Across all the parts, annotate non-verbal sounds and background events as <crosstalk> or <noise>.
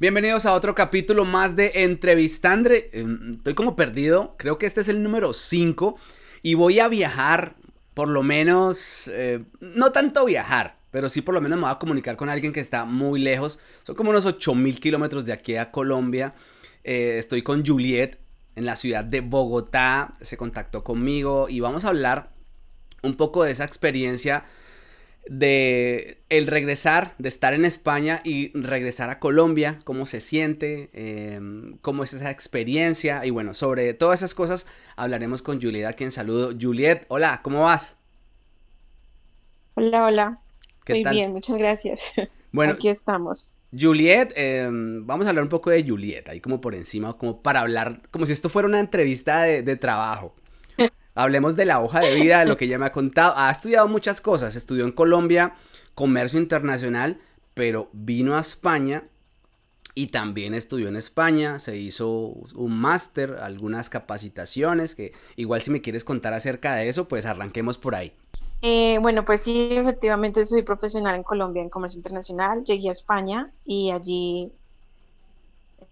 Bienvenidos a otro capítulo más de Entrevistandre. Em, estoy como perdido, creo que este es el número 5 y voy a viajar, por lo menos, eh, no tanto viajar, pero sí por lo menos me voy a comunicar con alguien que está muy lejos. Son como unos 8000 kilómetros de aquí a Colombia. Eh, estoy con Juliet en la ciudad de Bogotá, se contactó conmigo y vamos a hablar un poco de esa experiencia de el regresar, de estar en España y regresar a Colombia, cómo se siente, em, cómo es esa experiencia y bueno, sobre todas esas cosas hablaremos con Juliet, a quien saludo. Juliet, hola, ¿cómo vas? Hola, hola. Muy bien, muchas gracias. <laughs> Bueno, aquí estamos. Juliet, em, vamos a hablar un poco de Juliet, ahí como por encima, como para hablar, como si esto fuera una entrevista de, de trabajo. Hablemos de la hoja de vida, de lo que ella me ha contado. Ha estudiado muchas cosas. Estudió en Colombia comercio internacional, pero vino a España y también estudió en España. Se hizo un máster, algunas capacitaciones, que igual si me quieres contar acerca de eso, pues arranquemos por ahí. Eh, bueno, pues sí, efectivamente soy profesional en Colombia en comercio internacional. Llegué a España y allí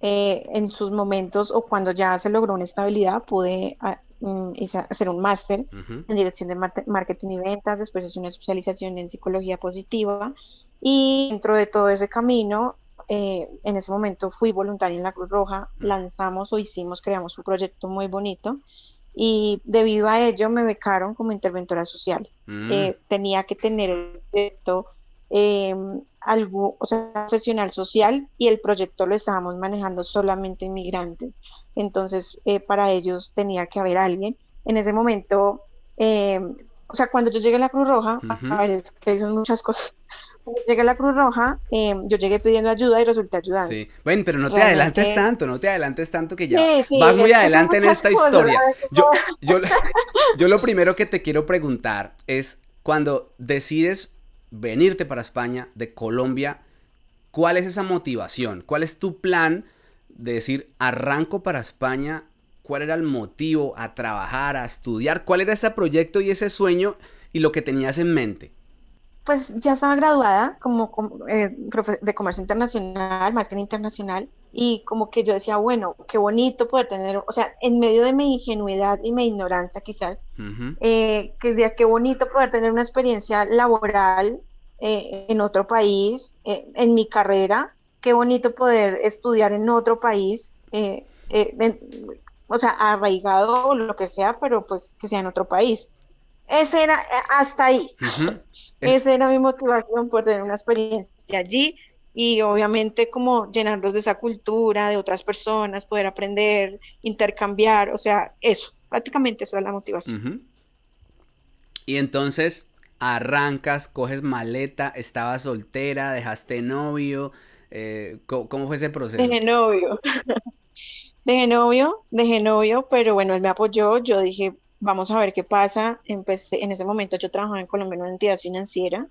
eh, en sus momentos o cuando ya se logró una estabilidad pude Mm, hacer un máster en dirección de marketing y ventas, después hice una especialización en psicología positiva y dentro de todo ese camino, eh, en ese momento fui voluntaria en la Cruz Roja, lanzamos o hicimos, creamos un proyecto muy bonito y debido a ello me becaron como interventora social. Mm. Eh, tenía que tener el proyecto em, algo, o sea, profesional social y el proyecto lo estábamos manejando solamente inmigrantes entonces eh, para ellos tenía que haber alguien. En ese momento, em, o sea, cuando yo llegué a la Cruz Roja, a ver, es que son muchas cosas. Cuando llegué a la Cruz Roja, em, yo llegué pidiendo ayuda y resulté ayudando. Sí, bueno, pero no te adelantes tanto, no te adelantes tanto que ya vas muy adelante en esta historia. Yo, yo, <laughs> yo lo primero que te quiero preguntar es, cuando decides venirte para España de Colombia, ¿cuál es esa motivación? ¿Cuál es tu plan? de decir, arranco para España, cuál era el motivo a trabajar, a estudiar, cuál era ese proyecto y ese sueño y lo que tenías en mente. Pues ya estaba graduada como, eh, de comercio internacional, marketing internacional, y como que yo decía, bueno, qué bonito poder tener, o sea, en medio de mi ingenuidad y mi ignorancia quizás, eh, que decía, qué bonito poder tener una experiencia laboral eh, en otro país, en mi carrera, qué bonito poder estudiar en otro país, eh, eh, o sea, arraigado o lo que sea, pero pues que sea en otro país. Ese era, eh, hasta ahí. Esa era mi motivación por tener una experiencia allí y obviamente como llenarlos de esa cultura, de otras personas, poder aprender, intercambiar, o sea, eso, prácticamente eso es la motivación. Y entonces arrancas, coges maleta, estabas soltera, dejaste novio, eh, ¿cómo, fue ese proceso? Dejé novio. <laughs> dejé novio, dejé novio, pero bueno, él me apoyó. Yo dije, vamos a ver qué pasa. Empecé, en ese momento yo trabajaba en Colombia en una entidad financiera.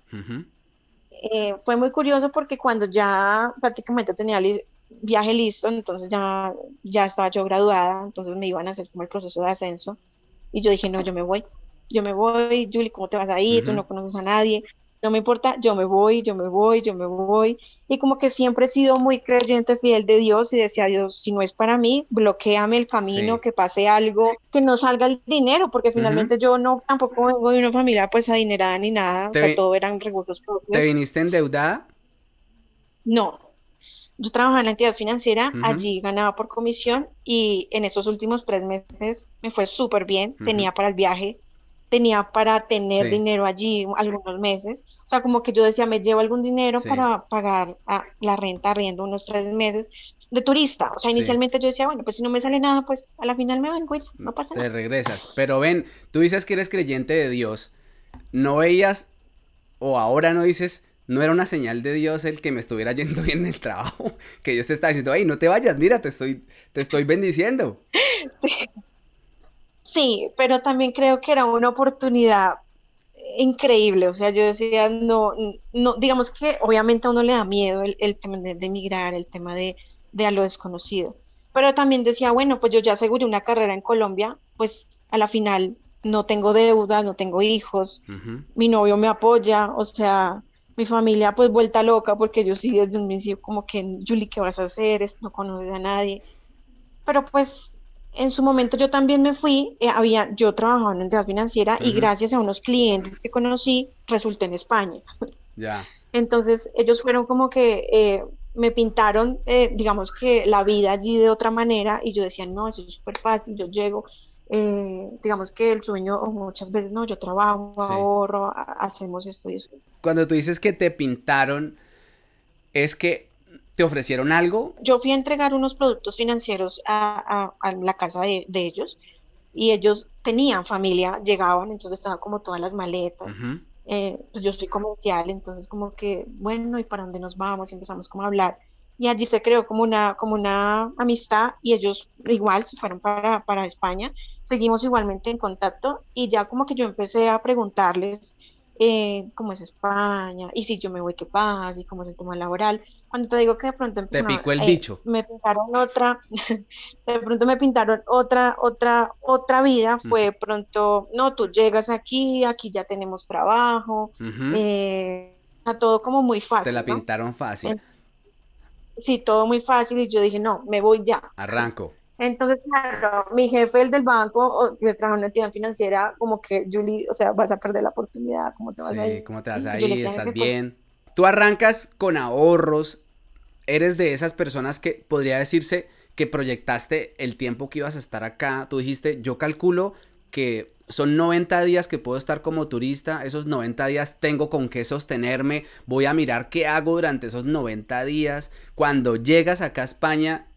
Eh, fue muy curioso porque cuando ya prácticamente tenía el viaje listo, entonces ya, ya estaba yo graduada, entonces me iban a hacer como el proceso de ascenso. Y yo dije, no, yo me voy. Yo me voy, Julie, ¿cómo te vas a ir? Tú no conoces a nadie no me importa, yo me voy, yo me voy, yo me voy. Y como que siempre he sido muy creyente, fiel de Dios y decía, Dios, si no es para mí, bloqueame el camino, que pase algo, que no salga el dinero, porque finalmente yo no, tampoco vengo de una familia pues adinerada ni nada, o sea, todo eran recursos propios. ¿Te viniste endeudada? No. Yo trabajaba en la entidad financiera, allí ganaba por comisión y en esos últimos tres meses me fue súper bien, tenía para el viaje, tenía para tener dinero allí algunos meses. O sea, como que yo decía, me llevo algún dinero para pagar la renta, riendo unos tres meses de turista. O sea, inicialmente yo decía, bueno, pues si no me sale nada, pues a la final me vengo y no pasa nada. Te regresas. Pero ven, tú dices que eres creyente de Dios. ¿No veías o ahora no dices, no era una señal de Dios el que me estuviera yendo <laughs> bien en el trabajo? Que Dios te está diciendo, ay, no te vayas, mira, te estoy, te estoy bendiciendo. <laughs> Sí. Sí, pero también creo que era una oportunidad increíble, o sea, yo decía, no, no, digamos que obviamente a uno le da miedo el, tema de, emigrar, el tema de, de, a lo desconocido, pero también decía, bueno, pues yo ya aseguré una carrera en Colombia, pues a la final no tengo deudas, no tengo hijos, mi novio me apoya, o sea, Mi familia pues vuelta loca porque yo sí desde un principio como que, Julie, ¿qué vas a hacer? No conoces a nadie. Pero pues en su momento yo también me fui, eh, había, yo trabajaba en entidad financiera y gracias a unos clientes que conocí, resulté en España. <laughs> Ya. Entonces ellos fueron como que eh, me pintaron, eh, digamos que la vida allí de otra manera y yo decía, no, eso es súper fácil, yo llego, digamos que el sueño muchas veces, no, yo trabajo, ahorro, hacemos eso. Cuando tú dices que te pintaron, es que ¿Te ofrecieron algo? Yo fui a entregar unos productos financieros a, la casa de, ellos y ellos tenían familia, llegaban, entonces estaban como todas las maletas. Eh, pues yo soy comercial, entonces como que, bueno, ¿y para dónde nos vamos? Y empezamos como a hablar. Y allí se creó como una, como una amistad y ellos igual se fueron para, para España. Seguimos igualmente en contacto y ya como que yo empecé a preguntarles eh, cómo es España, y si yo me voy, qué pasa, y cómo es el tema laboral. Cuando te digo que de pronto Te picó el bicho. Me pintaron otra, <laughs> de pronto me pintaron otra, otra, otra vida, fue pronto, no, tú llegas aquí, aquí ya tenemos trabajo, eh, todo como muy fácil. Te la pintaron fácil. sí, todo muy fácil, y yo dije, no, me voy ya. Arranco. Entonces, claro, mi jefe, el del banco, que trabaja en una entidad financiera, como que, Julie, o sea, vas a perder la oportunidad, ¿cómo te vas a ir? ¿cómo te vas a ir? ¿Estás bien? Tú arrancas con ahorros, eres de esas personas que podría decirse que proyectaste el tiempo que ibas a estar acá. Tú dijiste, yo calculo que son 90 días que puedo estar como turista, esos 90 días tengo con qué sostenerme, voy a mirar qué hago durante esos 90 días. Cuando llegas acá a España,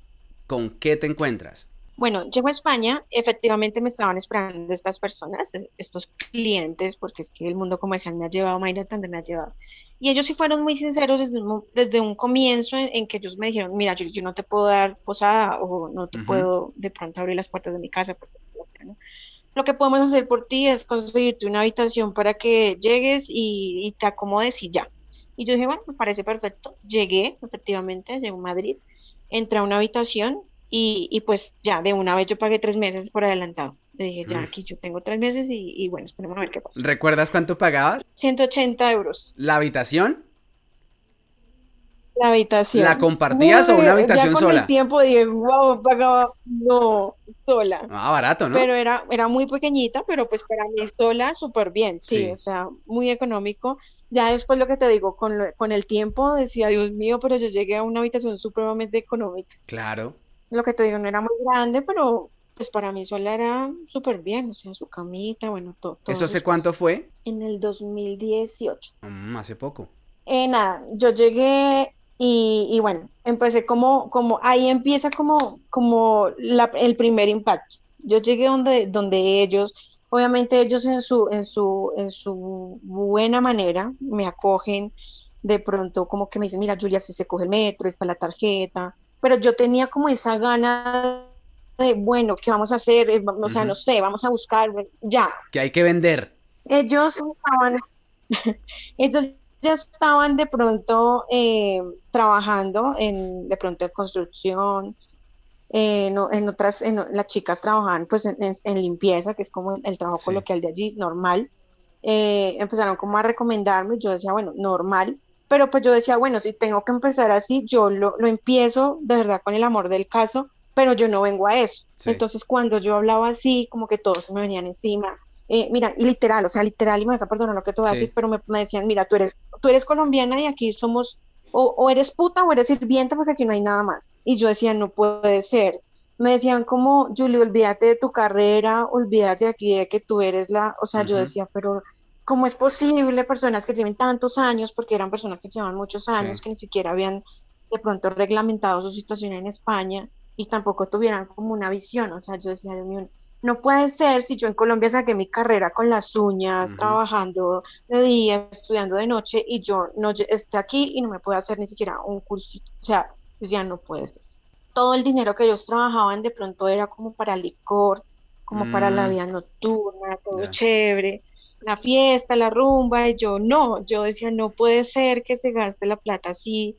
¿con qué te encuentras? Bueno, llego a España, efectivamente me estaban esperando estas personas, e, estos clientes, porque es que el mundo comercial me ha llevado, Mayra también me ha llevado. Y ellos sí fueron muy sinceros desde un, desde un comienzo en, que ellos me dijeron, mira, yo, no te puedo dar posada o no te puedo de pronto abrir las puertas de mi casa. Lo que podemos hacer por ti es conseguirte una habitación para que llegues y, y te acomodes y ya. Y yo dije, bueno, me parece perfecto. Llegué, efectivamente, llegué a Madrid entré a una habitación y, pues ya de una vez yo pagué tres meses por adelantado. Le dije, ya mm. aquí yo tengo tres meses y, bueno, esperemos a ver qué pasa. ¿Recuerdas cuánto pagabas? 180 euros. ¿La habitación? La habitación. ¿La compartías o una habitación ya con El tiempo dije, wow, pagaba, no, sola. Ah, barato, ¿no? Pero era, era muy pequeñita, pero pues para mí sola súper bien, sí, o sea, muy económico ya después lo que te digo, con, con el tiempo decía, Dios mío, pero yo llegué a una habitación supremamente económica. Claro. Lo que te digo, no era muy grande, pero pues para mí sola era súper bien, o sea, su camita, bueno, todo. ¿Eso hace cuánto fue? En el 2018. Mm, hace poco. Eh, nada, yo llegué y, y, bueno, empecé como, como, ahí empieza como, como la, el primer impacto. Yo llegué donde, donde ellos Obviamente ellos en su, en su, en su buena manera me acogen, de pronto como que me dicen, mira Julia, si se coge el metro, está la tarjeta, pero yo tenía como esa gana de, bueno, ¿qué vamos a hacer? Eh, o sea, no sé, vamos a buscar, ya. Que hay que vender. Ellos estaban, <laughs> ellos ya estaban de pronto eh, trabajando en, de pronto en construcción, eh, en otras, en, las chicas trabajaban pues en, limpieza, que es como el, trabajo coloquial de allí, normal. Eh, empezaron como a recomendarme, yo decía, bueno, normal, pero pues yo decía, bueno, si tengo que empezar así, yo lo, lo empiezo de verdad con el amor del caso, pero yo no vengo a eso. Entonces cuando yo hablaba así, como que todos se me venían encima. Eh, mira, y literal, o sea, literal, y me vas a perdonar lo que te voy a decir, pero me, me, decían, mira, tú eres, tú eres colombiana y aquí somos o, eres puta o eres sirvienta porque aquí no hay nada más. Y yo decía, no puede ser. Me decían como, Julio, olvídate de tu carrera, olvídate aquí de que tú eres la, o sea, yo decía, pero ¿cómo es posible personas que lleven tantos años, porque eran personas que llevan muchos años, que ni siquiera habían de pronto reglamentado su situación en España y tampoco tuvieran como una visión? O sea, yo decía, Dios mío, no puede ser si yo en Colombia saqué mi carrera con las uñas, trabajando de día, estudiando de noche y yo no esté aquí y no me puedo hacer ni siquiera un cursito. O sea, pues ya no puede ser. Todo el dinero que ellos trabajaban de pronto era como para licor, como para la mm. vida nocturna, todo chévere, la fiesta, la rumba, y yo no, yo decía, no puede ser que se gaste la plata así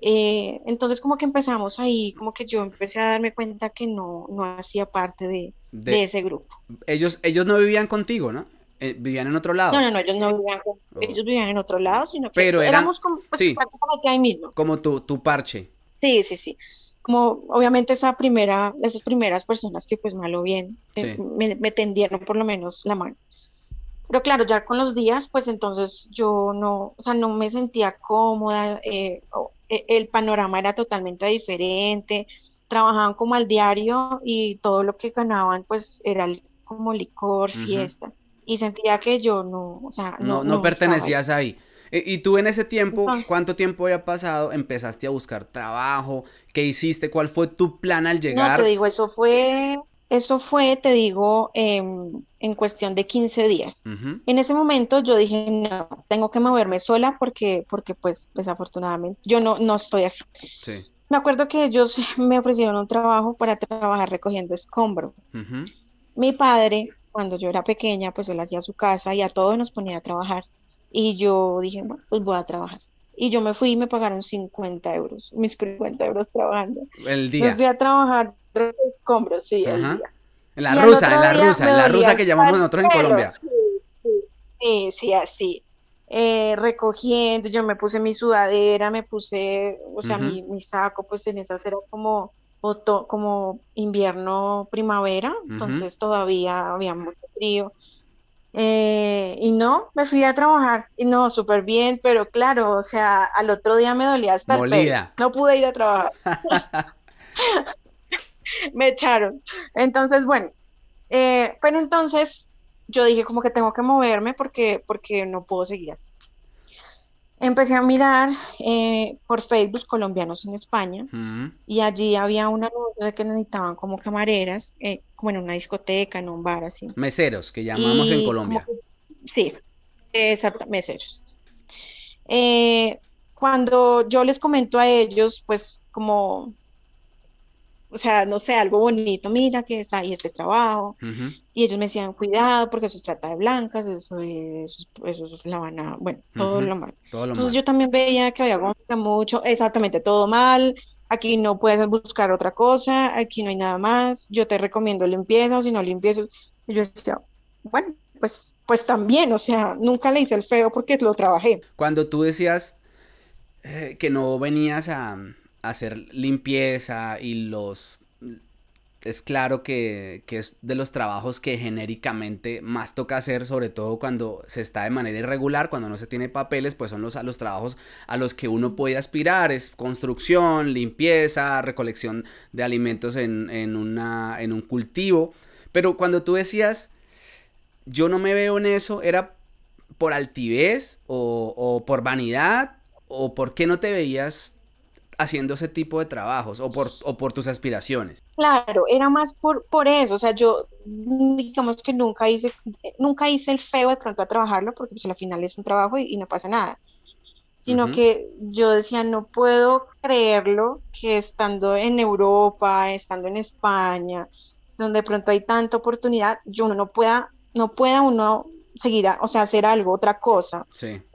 eh, entonces como que empezamos ahí, como que yo empecé a darme cuenta que no, no hacía parte de, ese grupo. Ellos, ellos no vivían contigo, ¿no? Eh, ¿Vivían en otro lado? No, no, no, ellos no vivían, oh. ellos vivían en otro lado, sino que Pero éramos como, pues, sí, como ahí mismo. Como tu, tu parche. Sí, sí, sí. Como obviamente esa primera, esas primeras personas que pues mal o bien eh, me, me, tendieron por lo menos la mano. Pero claro, ya con los días, pues entonces yo no, o sea, no me sentía cómoda, eh, e, el panorama era totalmente diferente, trabajaban como al diario y todo lo que ganaban pues era como licor, fiesta y sentía que yo no, o sea, no, no, pertenecías ahí. E, ¿Y tú en ese tiempo, cuánto tiempo había pasado? ¿Empezaste a buscar trabajo? ¿Qué hiciste? ¿Cuál fue tu plan al llegar? No, te digo, eso fue, eso fue, te digo, en cuestión de 15 días. En ese momento yo dije, no, tengo que moverme sola porque, porque pues desafortunadamente yo no, no estoy así. Sí. Me acuerdo que ellos me ofrecieron un trabajo para trabajar recogiendo escombro. Mi padre cuando yo era pequeña, pues él hacía su casa y a todos nos ponía a trabajar. Y yo dije, bueno, pues voy a trabajar. Y yo me fui y me pagaron 50 euros, mis 50 euros trabajando. El día. Me fui a trabajar compro, sí. En la rusa, en la rusa, en la rusa que llamamos nosotros en Colombia. Sí, sí, así. Eh, recogiendo, yo me puse mi sudadera, me puse, o sea, mi, mi, saco, pues en esas era como como invierno, primavera, entonces todavía había mucho frío. Eh, y no, me fui a trabajar y no, súper bien, pero claro, o sea, al otro día me dolía hasta el pelo. No pude ir a trabajar. <laughs> <laughs> me echaron. Entonces, bueno, eh, pero entonces yo dije como que tengo que moverme porque, porque no puedo seguir así empecé a mirar eh, por Facebook colombianos en España y allí había una de que necesitaban como camareras, eh, como en una discoteca, en un bar así. Meseros, que llamamos en Colombia. sí, exacto, meseros. Eh, cuando yo les comento a ellos, pues como o sea, no sé, algo bonito, mira que está ahí este trabajo. Y ellos me decían, cuidado, porque eso se trata de blancas, eso es, eso es la van bueno, todo lo mal. Entonces yo también veía que había mucho, exactamente todo mal, aquí no puedes buscar otra cosa, aquí no hay nada más, yo te recomiendo limpieza o si no limpiezas. Y yo decía, bueno, pues, pues también, o sea, nunca le hice el feo porque lo trabajé. Cuando tú decías eh, que no venías a hacer limpieza y los... Es claro que, es de los trabajos que genéricamente más toca hacer, sobre todo cuando se está de manera irregular, cuando no se tiene papeles, pues son los, los trabajos a los que uno puede aspirar, es construcción, limpieza, recolección de alimentos en, una, en un cultivo. Pero cuando tú decías, yo no me veo en eso, ¿era por altivez o, o por vanidad? ¿O por qué no te veías haciendo ese tipo de trabajos o por, o por tus aspiraciones? Claro, era más por, por eso, o sea, yo digamos que nunca hice, nunca hice el feo de pronto a trabajarlo porque pues al final es un trabajo y, no pasa nada, sino que yo decía, no puedo creerlo que estando en Europa, estando en España, donde de pronto hay tanta oportunidad, yo no pueda, no pueda uno seguir, o sea, hacer algo, otra cosa.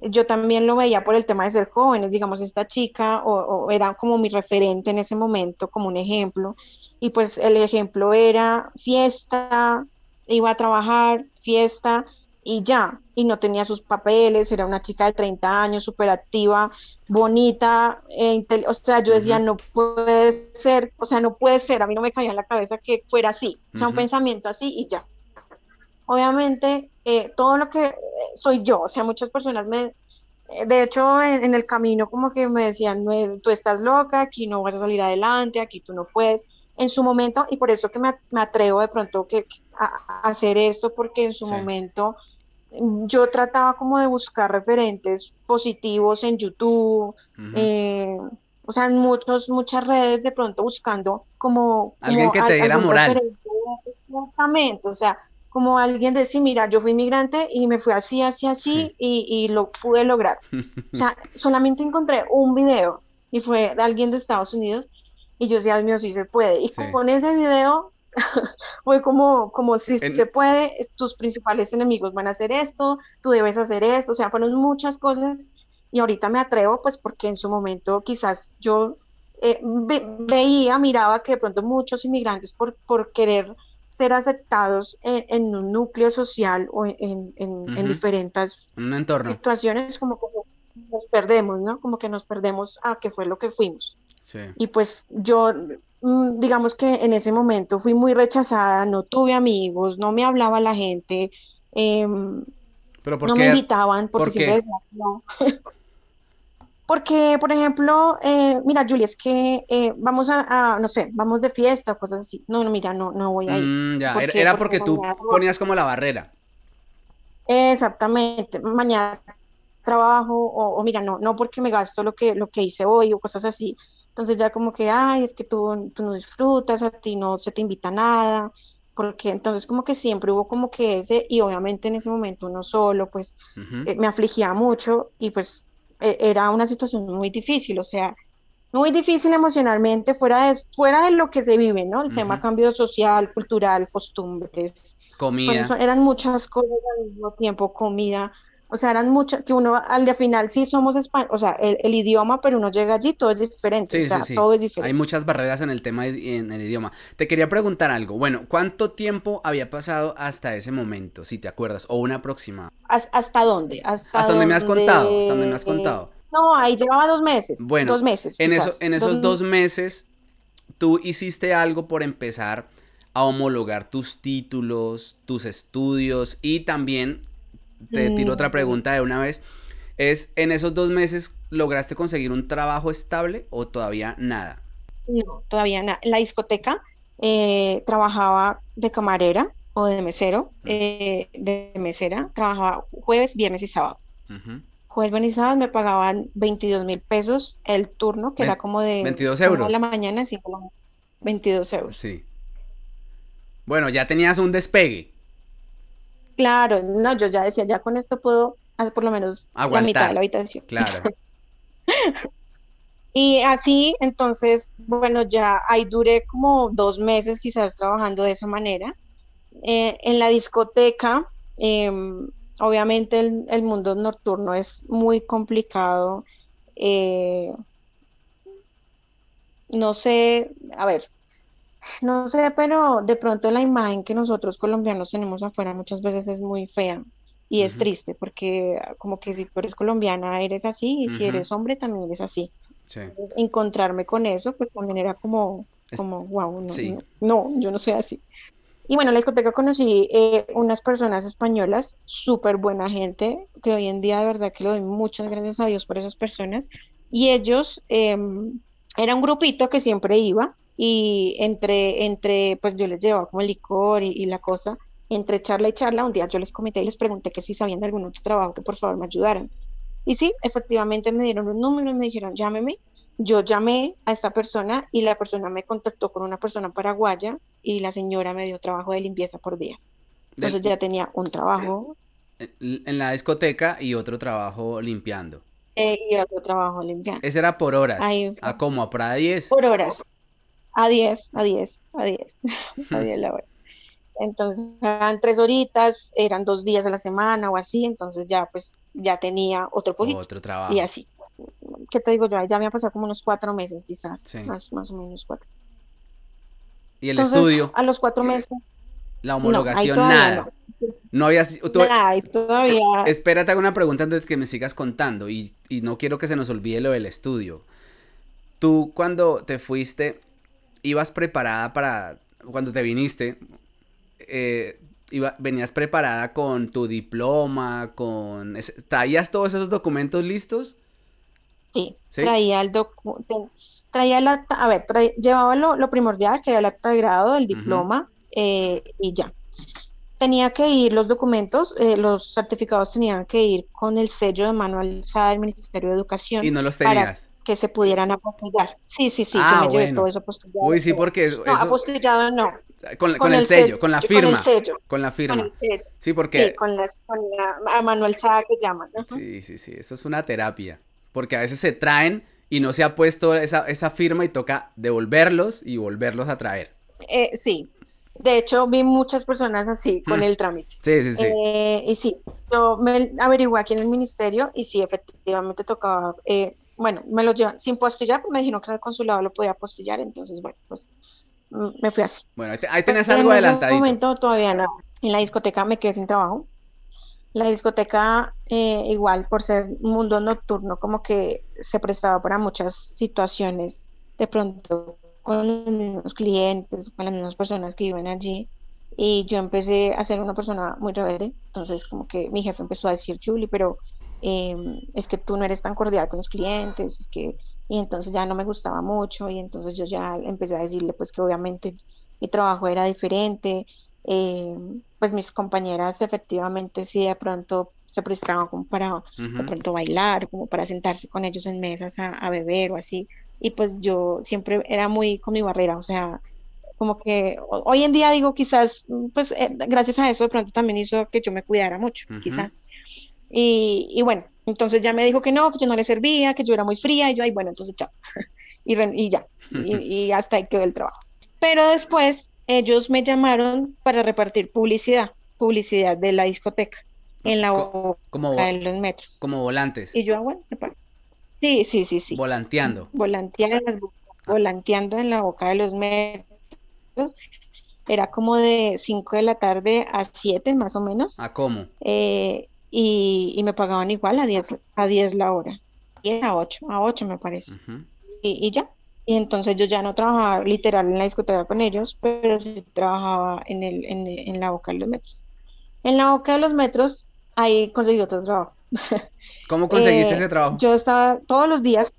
Yo también lo veía por el tema de ser jóvenes, digamos, esta chica o, era como mi referente en ese momento, como un ejemplo, y pues el ejemplo era fiesta, iba a trabajar, fiesta y ya, y no tenía sus papeles, era una chica de 30 años, súper activa, bonita, e o sea, yo decía, no puede ser, o sea, no puede ser, a mí no me caía en la cabeza que fuera así, o sea, un pensamiento así y ya obviamente eh, todo lo que eh, soy yo, o sea, muchas personas me, eh, de hecho, en, el camino como que me decían, tú estás loca, aquí no vas a salir adelante, aquí tú no puedes, en su momento, y por eso que me, atrevo de pronto que, a, hacer esto, porque en su momento mm, yo trataba como de buscar referentes positivos en YouTube, o sea, en muchos, muchas redes de pronto buscando como... Alguien que te diera moral. Exactamente, o sea, como alguien decir, mira, yo fui inmigrante y me fui así, así, así y, y, lo pude lograr. o sea, <laughs> solamente encontré un video y fue de alguien de Estados Unidos y yo decía, Dios mío, sí se puede. Y con ese video <laughs> fue como, como si se puede, tus principales enemigos van a hacer esto, tú debes hacer esto, o sea, fueron muchas cosas y ahorita me atrevo pues porque en su momento quizás yo eh, veía, miraba que de pronto muchos inmigrantes por, por querer ser aceptados en, un núcleo social o en, diferentes situaciones, como que nos perdemos, ¿no? Como que nos perdemos a qué fue lo que fuimos. Y pues yo, mm, digamos que en ese momento fui muy rechazada, no tuve amigos, no me hablaba la gente, em, ¿Pero no me invitaban porque siempre no. <laughs> Porque, por ejemplo, eh, mira, Julia, es que eh, vamos a, no sé, vamos de fiesta o cosas así. No, no, mira, no, no voy a ir. Mm, ya, era porque, tú ponías como la barrera. Exactamente. Mañana trabajo o, mira, no, no porque me gasto lo que, lo que hice hoy o cosas así. Entonces ya como que, ay, es que tú, tú no disfrutas, a ti no se te invita nada, porque entonces como que siempre hubo como que ese, y obviamente en ese momento uno solo, pues eh, me afligía mucho y pues era una situación muy difícil, o sea, muy difícil emocionalmente, fuera de, fuera de lo que se vive, ¿no? El tema cambio social, cultural, costumbres. Comida. eran muchas cosas al mismo tiempo, comida. O sea, eran muchas, que uno al de final sí somos español, o sea, el, idioma, pero uno llega allí, todo es diferente, o sea, todo es diferente. Hay muchas barreras en el tema, en el idioma. Te quería preguntar algo, bueno, ¿cuánto tiempo había pasado hasta ese momento, si te acuerdas, o una próxima? ¿Hasta dónde? Hasta, ¿Hasta donde me has contado, hasta donde me has contado. No, ahí llevaba dos meses, bueno, dos meses. En, eso, en esos dos meses, tú hiciste algo por empezar a homologar tus títulos, tus estudios y también te tiro otra mm. pregunta de una vez. Es, ¿en esos dos meses lograste conseguir un trabajo estable o todavía nada? No, todavía nada. La discoteca eh, trabajaba de camarera o de mesero, eh, de mesera, trabajaba jueves, viernes y sábado. Jueves, viernes y sábado me pagaban 22 mil pesos el turno, que era como de 22 euros. la mañana, 22 euros. Sí. Bueno, ya tenías un despegue. Claro, no, yo ya decía, ya con esto puedo hacer por lo menos la mitad de la habitación. Claro. <laughs> y así, entonces, bueno, ya ahí duré como dos meses quizás trabajando de esa manera. Eh, en la discoteca, em, obviamente el, mundo nocturno es muy complicado. Eh, no sé, a ver, no sé, pero de pronto la imagen que nosotros colombianos tenemos afuera muchas veces es muy fea y es triste porque como que si tú eres colombiana eres así y si eres hombre también eres así. encontrarme con eso pues también era como, como wow, no, no, yo no soy así. Y bueno, en la discoteca conocí eh, unas personas españolas, súper buena gente, que hoy en día de verdad que le doy muchas gracias a Dios por esas personas. Y ellos, eh, era un grupito que siempre iba, y entre, entre, pues yo les llevaba como el licor y, la cosa, entre charla y charla, un día yo les comenté y les pregunté que si sabían de algún otro trabajo que por favor me ayudaran. Y sí, efectivamente me dieron los números, me dijeron llámeme. Yo llamé a esta persona y la persona me contactó con una persona paraguaya y la señora me dio trabajo de limpieza por días. Entonces ya tenía un trabajo. En la discoteca y otro trabajo limpiando. Eh, y otro trabajo limpiando. Ese era por horas. ¿A cómo? ¿A para 10? Por horas a 10, a 10, a 10, a 10 la hora. Entonces eran tres horitas, eran dos días a la semana o así, entonces ya pues ya tenía otro poquito. Otro trabajo. Y así. ¿Qué te digo yo? Ya me ha pasado como unos cuatro meses quizás, más, más o menos cuatro. ¿Y el estudio? A los cuatro meses. La homologación, nada. No, había... Nada, todavía... Espérate, hago una pregunta antes de que me sigas contando y, y no quiero que se nos olvide lo del estudio. Tú cuando te fuiste, ibas preparada para, cuando te viniste, eh, iba, venías preparada con tu diploma, con... ¿Traías todos esos documentos listos? Sí, traía el documento, traía el acta, a ver, llevaba lo, primordial, que era el acta de grado, el diploma, eh, y ya. Tenía que ir los documentos, eh, los certificados tenían que ir con el sello de manual del Ministerio de Educación. Y no los tenías que se pudieran apostillar. Sí, sí, sí, yo ah, me llevé todo eso apostillado. Uy, sí, porque eso... No, apostillado no. Con, con, el, sello, con la firma. Con el sello. Con la firma. Sí, porque... Sí, con, las, con la Manuel Sá que llaman. Sí, sí, sí, eso es una terapia. Porque a veces se traen y no se ha puesto esa, esa firma y toca devolverlos y volverlos a traer. Eh, sí, de hecho, vi muchas personas así con hmm. el trámite. Sí, sí, sí. Eh, y sí, yo me averigué aquí en el ministerio y sí, efectivamente tocaba eh, bueno, me lo llevan sin postillar, pues me dijeron que en el consulado lo podía postillar, entonces, bueno, pues me fui así. Bueno, ahí tenés algo adelantadito. En ese momento todavía no. En la discoteca me quedé sin trabajo. La discoteca, eh, igual por ser un mundo nocturno, como que se prestaba para muchas situaciones, de pronto con los mismos clientes, con las mismas personas que iban allí. Y yo empecé a ser una persona muy rebelde. Entonces, como que mi jefe empezó a decir, Julie, pero em, es que tú no eres tan cordial con los clientes, es que y entonces ya no me gustaba mucho y entonces yo ya empecé a decirle pues que obviamente mi trabajo era diferente, eh, pues mis compañeras efectivamente sí de pronto se prestaban como para de pronto bailar, como para sentarse con ellos en mesas a, beber o así, y pues yo siempre era muy con mi barrera, o sea, como que hoy en día digo quizás, pues eh, gracias a eso de pronto también hizo que yo me cuidara mucho, quizás. Y, y, bueno, entonces ya me dijo que no, que yo no le servía, que yo era muy fría, y yo, ay, bueno, entonces chao. <laughs> y, y ya, y, y hasta ahí quedó el trabajo. Pero después ellos me llamaron para repartir publicidad, publicidad de la discoteca en la como, de los metros. Como volantes. Y yo, ah, bueno, sí, sí, sí, sí. Volanteando. Volanteando, volanteando en la boca de los metros. Era como de 5 de la tarde a 7 más o menos. ¿A cómo? Eh, y, me pagaban igual a 10, a 10 la hora. 10 a 8, a 8 me parece. y, y, ya, y entonces yo ya no trabajaba literal en la discoteca con ellos, pero sí trabajaba en, el, en, la boca de los metros. En la boca de los metros, ahí conseguí otro trabajo. ¿Cómo conseguiste <laughs> eh, ese trabajo? Yo estaba todos los días,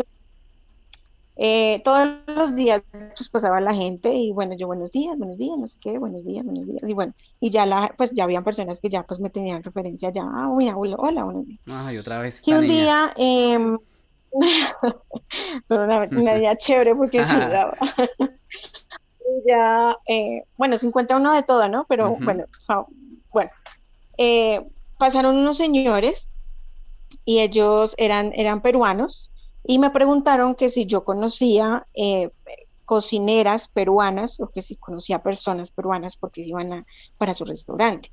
eh, todos los días pues pasaba la gente y bueno, yo buenos días, buenos días, no sé qué, buenos días, buenos días. Y bueno, y ya la, pues ya habían personas que ya pues me tenían referencia ya, ah, hola, hola, buenos días. Ay, otra vez. Y un día, <laughs> eh, pero <laughs> una, una chévere porque se daba. <laughs> ya, eh, bueno, 51 de todo, ¿no? Pero bueno, bueno, eh, pasaron unos señores y ellos eran, eran peruanos y me preguntaron que si yo conocía eh, cocineras peruanas o que si conocía personas peruanas porque iban a, para su restaurante.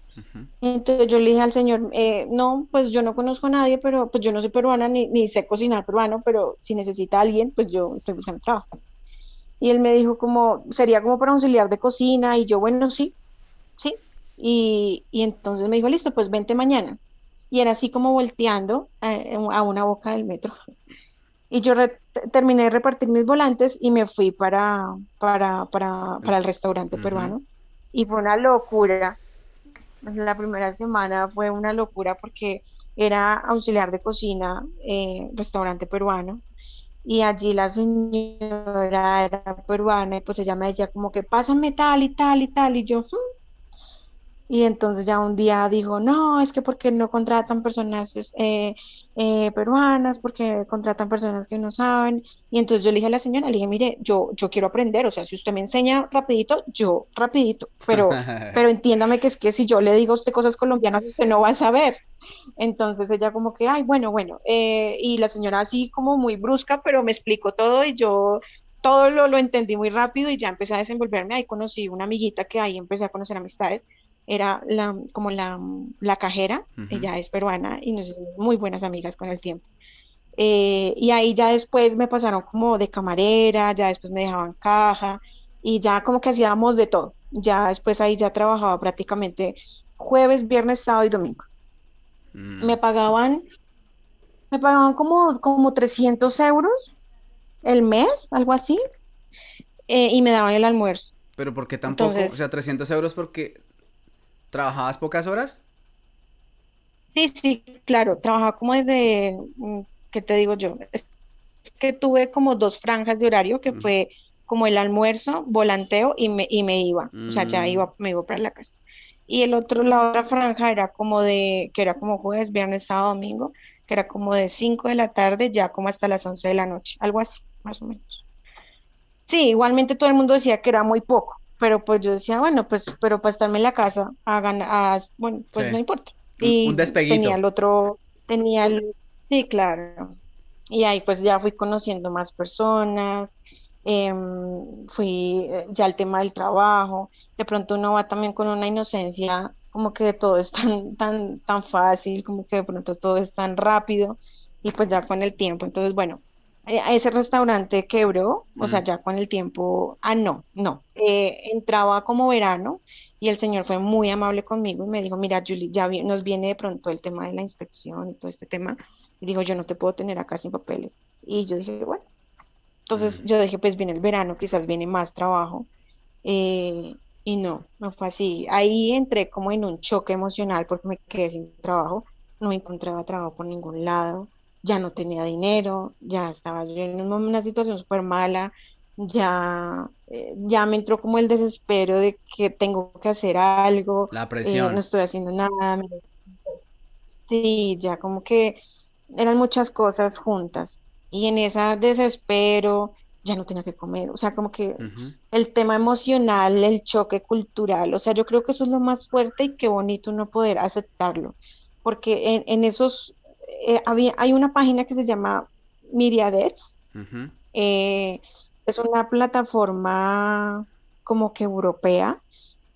Entonces yo le dije al señor, eh, no, pues yo no conozco a nadie, pero pues yo no soy peruana ni, ni sé cocinar peruano, pero si necesita a alguien, pues yo estoy buscando trabajo. Y él me dijo como, sería como para auxiliar de cocina y yo, bueno, sí, sí. Y, y entonces me dijo, listo, pues vente mañana. Y era así como volteando eh, a una boca del metro. Y yo terminé de repartir mis volantes y me fui para, para, para, para el restaurante peruano. Y fue una locura. La primera semana fue una locura porque era auxiliar de cocina, eh, restaurante peruano. Y allí la señora era peruana y pues ella me decía como que pásame tal y tal y tal. Y yo, hmm, y entonces ya un día dijo, no, es que porque no contratan personas eh, eh, peruanas, porque contratan personas que no saben. Y entonces yo le dije a la señora, le dije, mire, yo, yo quiero aprender, o sea, si usted me enseña rapidito, yo rapidito, pero, <laughs> pero entiéndame que es que si yo le digo a usted cosas colombianas, usted no va a saber. Entonces ella como que, ay, bueno, bueno, eh, y la señora así como muy brusca, pero me explicó todo y yo todo lo, lo entendí muy rápido y ya empecé a desenvolverme. Ahí conocí una amiguita que ahí empecé a conocer amistades era la, como la, la cajera, ella es peruana y nos hicimos muy buenas amigas con el tiempo. Eh, y ahí ya después me pasaron como de camarera, ya después me dejaban caja y ya como que hacíamos de todo. Ya después ahí ya trabajaba prácticamente jueves, viernes, sábado y domingo. Mm. Me pagaban, me pagaban como, como 300 euros el mes, algo así, eh, y me daban el almuerzo. Pero ¿por qué tampoco? o sea, 300 euros porque ¿Trabajabas pocas horas? Sí, sí, claro, trabajaba como desde, mm, ¿qué te digo yo? Es que tuve como dos franjas de horario, que fue como el almuerzo, volanteo y me, y me iba, o sea, ya iba, mm. me iba para la casa. Y el otro, la otra franja era como de, que era como jueves, viernes, sábado, domingo, que era como de 5 de la tarde, ya como hasta las 11 de la noche, algo así, más o menos. Sí, igualmente todo el mundo decía que era muy poco, pero pues yo decía, bueno, pues, pero para estarme en la casa, hagan, bueno, pues no importa. Y un, despeguito. Tenía el otro, tenía el, sí, claro. Y ahí pues ya fui conociendo más personas, em, fui eh, ya al tema del trabajo, de pronto uno va también con una inocencia, como que todo es tan, tan, tan fácil, como que de pronto todo es tan rápido, y pues ya con el tiempo, entonces bueno, eh, ese restaurante quebró, o sea, ya con el tiempo, ah, no, no, eh, entraba como verano y el señor fue muy amable conmigo y me dijo, mira, Julie, ya nos viene de pronto el tema de la inspección y todo este tema, y dijo, yo no te puedo tener acá sin papeles. Y yo dije, bueno, entonces yo dije, pues viene el verano, quizás viene más trabajo. Eh, y no, no fue así. Ahí entré como en un choque emocional porque me quedé sin trabajo, no encontraba trabajo por ningún lado, ya no tenía dinero, ya estaba yo en una situación súper mala, ya, eh, ya me entró como el desespero de que tengo que hacer algo, La eh, presión. no estoy haciendo nada. Sí, ya como que eran muchas cosas juntas. Y en ese desespero ya no tenía que comer, o sea, como que el tema emocional, el choque cultural, o sea, yo creo que eso es lo más fuerte y qué bonito no poder aceptarlo, porque en, esos, eh, había, hay una página que se llama Myriadets, eh, es una plataforma como que europea,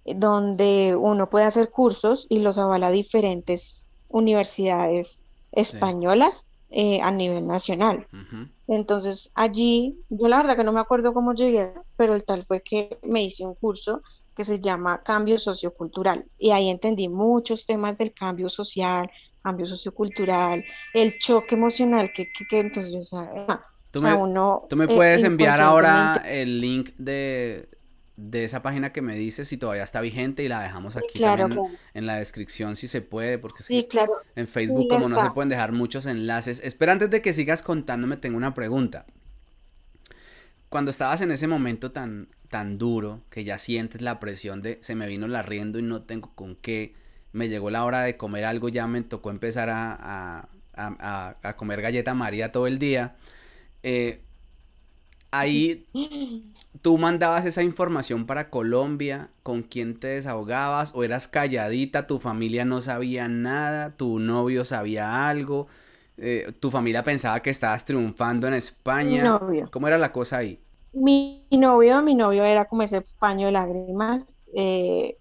donde uno puede hacer cursos y los avala diferentes universidades españolas eh, a nivel nacional. Entonces allí, yo la verdad que no me acuerdo cómo llegué, pero el tal fue que me hice un curso que se llama Cambio Sociocultural y ahí entendí muchos temas del cambio social, cambio sociocultural, el choque emocional que, que, entonces, o sea, ¿Tú, me, uno, tú me eh, puedes enviar ahora el link de, de esa página que me dices si todavía está vigente y la dejamos aquí también en la descripción si se puede, porque sí, claro. en Facebook como no se pueden dejar muchos enlaces. Espera, antes de que sigas contándome, tengo una pregunta. Cuando estabas en ese momento tan, tan duro, que ya sientes la presión de se me vino la riendo y no tengo con qué, me llegó la hora de comer algo, ya me tocó empezar a, a, a, comer galleta María todo el día. Eh, ahí tú mandabas esa información para Colombia, con quién te desahogabas o eras calladita, tu familia no sabía nada, tu novio sabía algo, eh, tu familia pensaba que estabas triunfando en España. Mi novio. ¿Cómo era la cosa ahí? Mi, novio, mi novio era como ese paño de lágrimas. Eh,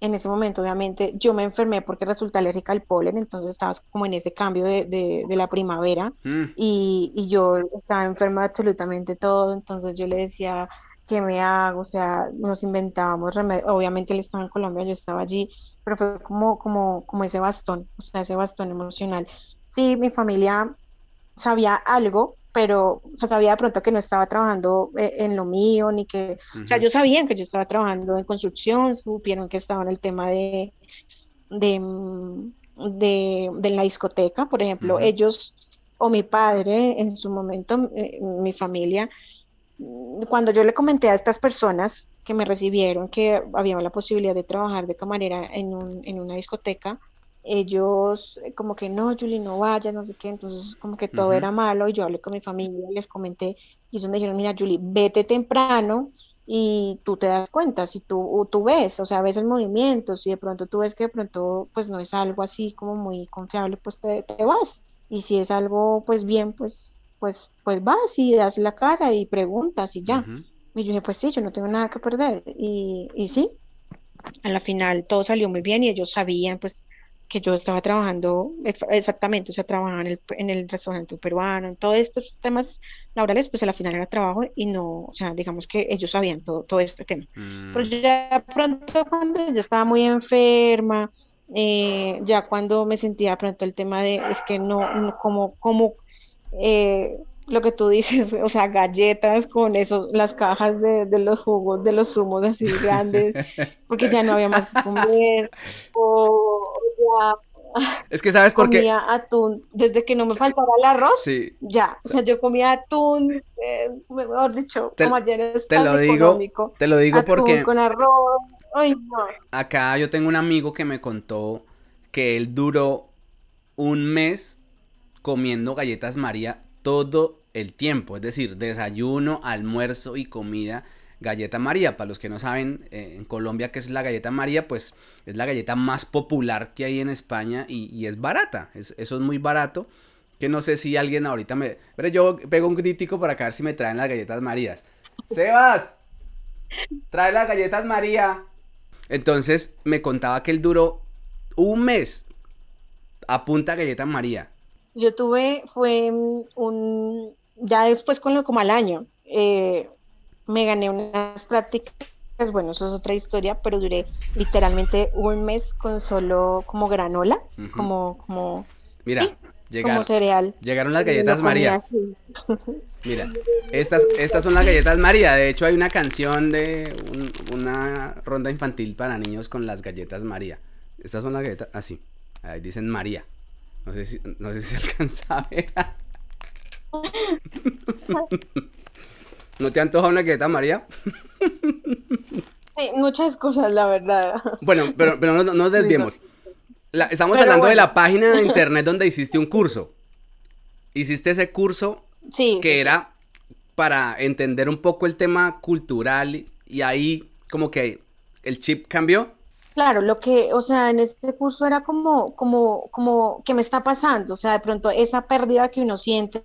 en ese momento, obviamente, yo me enfermé porque resulta alérgica al polen, entonces estabas como en ese cambio de, de, la primavera mm. y, y, yo estaba enferma absolutamente todo, entonces yo le decía, ¿qué me hago? O sea, nos inventábamos remedios, obviamente él estaba en Colombia, yo estaba allí, pero fue como, como, como ese bastón, o sea, ese bastón emocional. Sí, mi familia sabía algo, pero o sea, sabía de pronto que no estaba trabajando eh, en lo mío, ni que, o sea, yo sabía que yo estaba trabajando en construcción, supieron que estaba en el tema de, de, de, la discoteca, por ejemplo, ellos o mi padre en su momento, eh, mi familia, cuando yo le comenté a estas personas que me recibieron que había la posibilidad de trabajar de camarera en, un, en una discoteca, ellos eh, como que no, Julie, no vaya, no sé qué, entonces como que todo era malo y yo hablé con mi familia, les comenté y ellos me dijeron, mira, Julie, vete temprano y tú te das cuenta, si tú, tú ves, o sea, ves el movimiento, si de pronto tú ves que de pronto pues no es algo así como muy confiable, pues te, vas. Y si es algo pues bien, pues, pues, pues vas y das la cara y preguntas y ya. Y yo dije, pues sí, yo no tengo nada que perder. Y, y sí, a la final todo salió muy bien y ellos sabían pues que yo estaba trabajando exactamente, o sea, trabajaba en el, en el restaurante peruano, en todos estos temas laborales, pues a la final era trabajo y no, o sea, digamos que ellos sabían todo, todo este tema. Pero mm. ya pronto cuando ya estaba muy enferma, eh, ya cuando me sentía pronto el tema de, es que no, como, como, eh, lo que tú dices, <laughs> o sea, galletas con eso, las cajas de, de los jugos, de los zumos así <laughs> grandes, porque ya no había más que comer, <laughs> o, ya... Es que sabes por qué. Comía atún, desde que no me faltaba el arroz, sí. ya, o sea, yo comía atún, eh, mejor dicho, te, como ayer te lo digo, te lo digo atún porque con arroz, ay no. Acá yo tengo un amigo que me contó que él duró un mes comiendo galletas María todo el tiempo, es decir, desayuno, almuerzo y comida. Galleta María, para los que no saben, eh, en Colombia, ¿qué es la galleta María? Pues es la galleta más popular que hay en España y, es barata, eso es muy barato. Que no sé si alguien ahorita me... Pero yo pego un crítico para ver si me traen las galletas Marías. Sebas, trae las galletas María. Entonces me contaba que él duró un mes a punta galleta María. Yo tuve, fue un, ya después, con lo, como al año, eh, me gané unas prácticas, bueno, eso es otra historia, pero duré literalmente un mes con solo como granola, como, como... Mira, llegaron, cereal. Llegaron las galletas María. <laughs> Mira, estas, estas son las galletas María. De hecho, hay una canción de una ronda infantil para niños con las galletas María. Estas son las galletas, así. Ah, ahí dicen María. No sé si, no sé si se alcanza a ver. <laughs> ¿No te antoja una galleta María? Sí, muchas cosas, la verdad. Bueno, pero, pero no, nos desviemos. estamos hablando de la página de <laughs> internet donde hiciste un curso. Hiciste ese curso que era para entender un poco el tema cultural y ahí como que el chip cambió. Claro, lo que, o sea, en este curso era como, como, como, ¿qué me está pasando? O sea, de pronto esa pérdida que uno siente